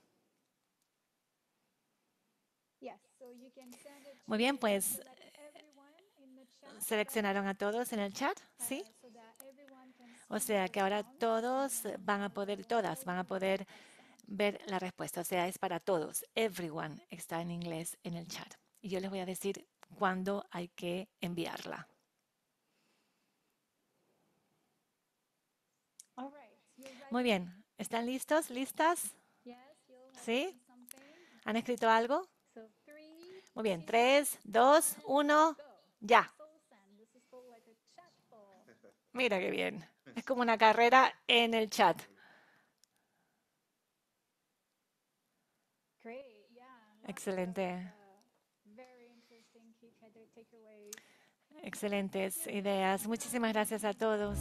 Muy bien, pues seleccionaron a todos en el chat, ¿sí? O sea que ahora todos van a poder, todas van a poder ver la respuesta. O sea, es para todos. Everyone está en inglés en el chat. Y yo les voy a decir cuándo hay que enviarla. Muy bien. ¿Están listos? ¿Listas? ¿Sí? ¿Han escrito algo? Muy bien. Tres, dos, uno, ya. Mira qué bien. Es como una carrera en el chat. Excelente. Excelentes ideas. Muchísimas gracias a todos.